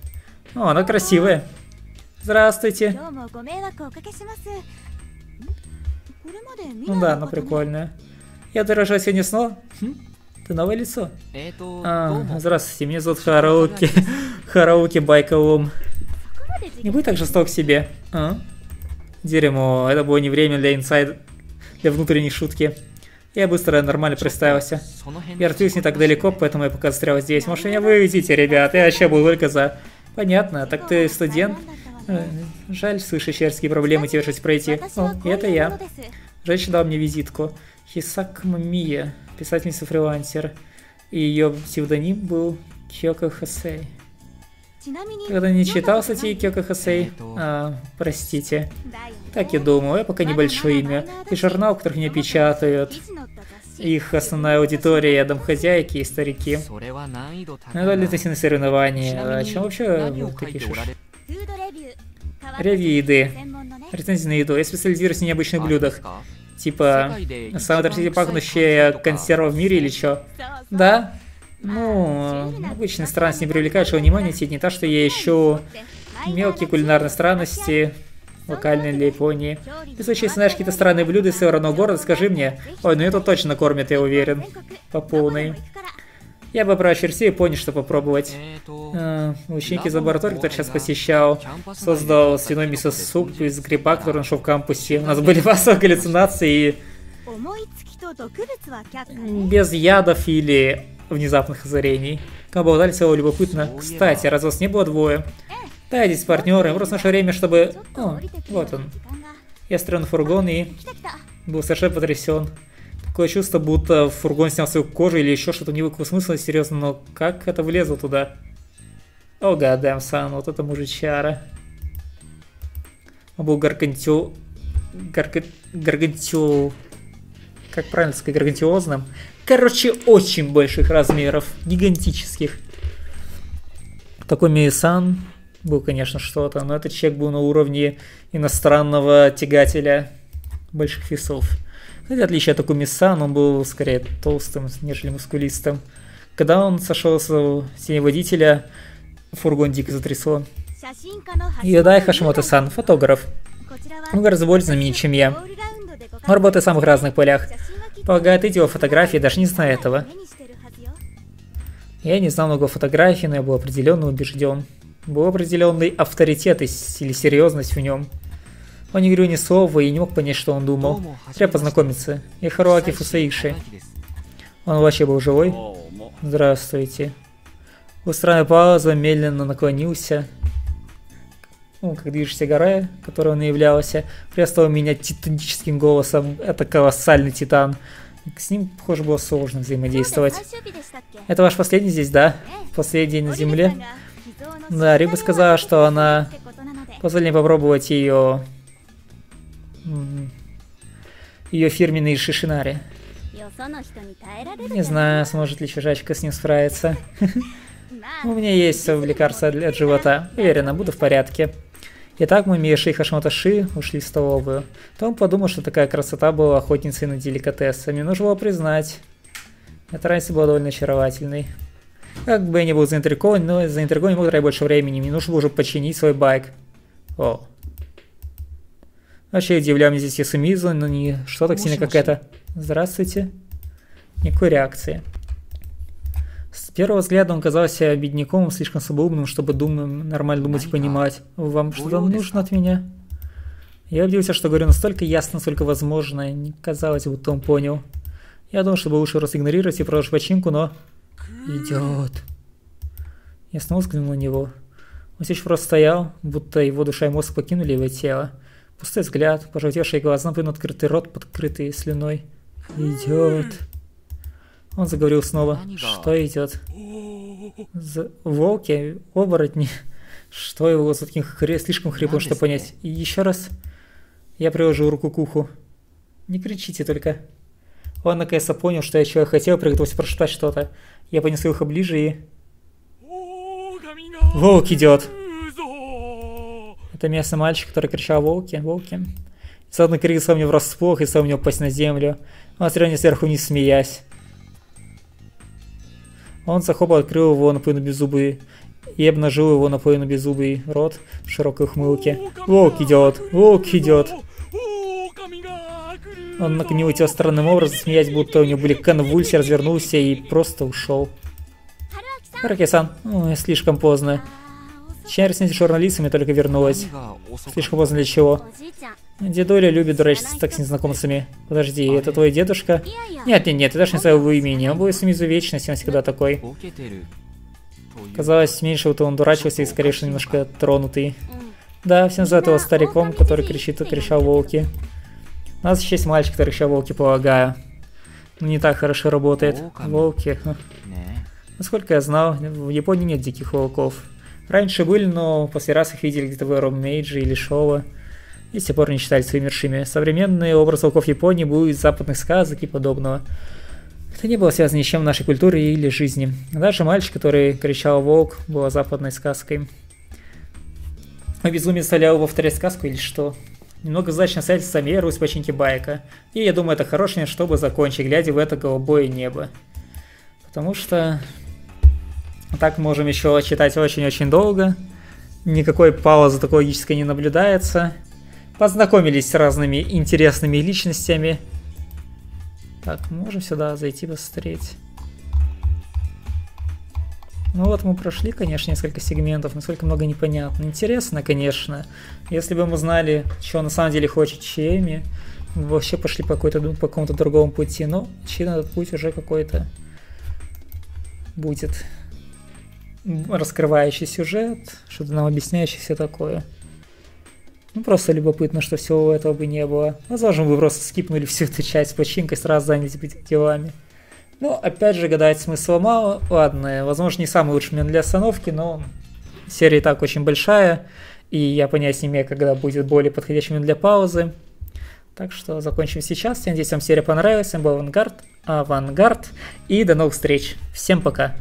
О, она красивая. Здравствуйте. Ну да, ну прикольная. Я дорожу сегодня снова. Хм? Ты новое лицо? А, здравствуйте, меня зовут Харауки. Харауки Байкалом. Не будь так жесток к себе. А? Дерьмо, это было не время для инсайд... для внутренней шутки. Я быстро нормально представился. Я родился не так далеко, поэтому я пока застрял здесь. Может, меня вывезите, ребят? Я вообще был только за... Понятно, так ты студент? Э, жаль, слышать черские проблемы тебе пришлось пройти. О, это я. Женщина дала мне визитку. Хисак Мия, писательница-фрилансер. И ее псевдоним был Кёка Хосей. Когда не читал статьи Кёка Хосей, а, простите. Так и думал, я пока небольшое имя. И журнал, который меня печатают. их основная аудитория домохозяйки и старики. Ну, это длительные соревнования. А о чем вообще ты пишешь? Ревью еды. Рецензии на еду. Я специализируюсь на необычных блюдах. Типа, самая отвратительно пахнущая консерва в мире или чё? Да? Ну, обычные странности не привлекают внимания, не та, что я ищу мелкие кулинарные странности, локальные для Японии. Если случае знаешь какие-то странные блюда из своего родного города, скажи мне. Ой, ну это точно кормят, я уверен. По полной. Я бы брал через Японию, чтобы попробовать. А, ученик из лаборатории, который сейчас посещал, создал свиной мисо-суп из гриба, который нашел в кампусе. У нас были массовые галлюцинации и... Без ядов или внезапных озарений. Как бы своего любопытно. Кстати, раз вас не было двое? Да, здесь партнеры. Просто наше время, чтобы... О, вот он. Я на фургон и был совершенно потрясен. Такое чувство, будто фургон снял свою кожу или еще что-то не выкупил смысла, серьезно, но как это влезло туда? О, гадам, сан, вот это мужичара. Он был гаргантио... Гарга... Гаргантио... Как правильно сказать, гаргантиозным? Короче, очень больших размеров, гигантических. Такой Мисан был, конечно, что-то, но этот человек был на уровне иностранного тягателя больших весов. Хотя отличие от Акумисан, он был скорее толстым, нежели мускулистым. Когда он сошел с тени водителя, фургон дико затрясло. Юдай Хашимото-сан, фотограф. Он гораздо более знаменит, чем я. Он работает в самых разных полях. Полагаю, ты делал фотографии, даже не знаю этого. Я не знал много фотографий, но я был определенно убежден. Был определенный авторитет или серьезность в нем. Он не говорил ни слова и не мог понять, что он думал. Треба познакомиться. Я Харуаки Фусаиши. Он вообще был живой? Здравствуйте. Устраивая паузу, медленно наклонился. Ну, как движется гора, которой он являлся, приветствовал меня титаническим голосом. Это колоссальный титан. С ним, похоже, было сложно взаимодействовать. Это ваш последний здесь, да? Последний на земле? Да, Риба сказала, что она... Позволь мне попробовать ее ее фирменные шишинари. Не знаю, сможет ли чужачка с ним справиться. [laughs] У меня есть лекарство для живота. Уверена, буду в порядке. Итак, мы Миеши и Хашмоташи ушли в столовую. Том подумал, что такая красота была охотницей на деликатесы. Мне нужно было признать. Эта разница была довольно очаровательной. Как бы я не был заинтригован, но заинтригован не мог тратить больше времени. Мне нужно было уже починить свой байк. О, Вообще удивляю, здесь Ясумизу, но не что так сильно, как это. Здравствуйте. Никакой реакции. С первого взгляда он казался бедняком, слишком слабоумным, чтобы думать, нормально думать и понимать. Вам что-то нужно от меня? Я убедился, что говорю настолько ясно, насколько возможно. Не казалось, будто он понял. Я думал, чтобы лучше раз игнорировать и продолжить починку, но... Идет. Я снова взглянул на него. Он все еще просто стоял, будто его душа и мозг покинули его тело. Пустой взгляд, пожелтевшие глаза, открытый рот, подкрытый слюной. Идет. Он заговорил снова. Что идет? За... Волки, оборотни. Что его за таким хри... слишком хрипло, чтобы понять. И еще раз. Я приложил руку к уху. Не кричите только. Он наконец-то понял, что я чего хотел, приготовился прошептать что-то. Я понесу их ближе и... Волк идет. Это местный мальчик, который кричал «Волки! Волки!». Заодно крик мне врасплох и стал мне упасть на землю. Он смотрел сверху вниз, смеясь. Он захопал, открыл его наполовину беззубый и обнажил его наполовину беззубый рот в широкой ухмылке. «Волк идет! Волк идет!» Он наклонил тебя странным образом, смеясь, будто у него были конвульсии, развернулся и просто ушел. Хараки-сан, слишком поздно. Чья ресница журналистами только вернулась. Слишком поздно для чего? Дедуля любит дурачиться так с незнакомцами. Подожди, это твой дедушка? Нет, нет, нет, ты даже не своего имени. Он был из семьи вечности, он всегда такой. Казалось, меньше вот он дурачился и скорее что немножко тронутый. Да, все называют его стариком, который кричит и кричал волки. У нас еще есть мальчик, который кричал волки, полагаю. Но не так хорошо работает. Волки. Насколько я знал, в Японии нет диких волков. Раньше были, но после раз их видели где-то в Эром Мейджи или Шоу. И с тех пор не считались вымершими. Современный образ волков Японии был из западных сказок и подобного. Это не было связано ни с чем в нашей культуре или жизни. Даже мальчик, который кричал «Волк», была западной сказкой. А безумие заставлял повторять сказку или что? Немного значно ставить Самеру из починки байка. И я думаю, это хорошее, чтобы закончить, глядя в это голубое небо. Потому что так можем еще читать очень-очень долго. Никакой паузы такой логической не наблюдается. Познакомились с разными интересными личностями. Так, можем сюда зайти посмотреть. Ну вот мы прошли, конечно, несколько сегментов, насколько много непонятно. Интересно, конечно. Если бы мы знали, что на самом деле хочет Чеми, мы вообще пошли по, какой-то, по какому-то другому пути. Но очевидно, этот путь уже какой-то будет раскрывающий сюжет, что-то нам объясняющий все такое. Ну, просто любопытно, что всего этого бы не было. Возможно, вы просто скипнули всю эту часть с починкой, сразу занялись делами. Ну, опять же, гадать смысла мало. Ладно, возможно, не самый лучший момент для остановки, но серия и так очень большая, и я понятия не имею, когда будет более подходящий момент для паузы. Так что закончим сейчас. Я надеюсь, вам серия понравилась. С был Авангард, Авангард, и до новых встреч. Всем пока.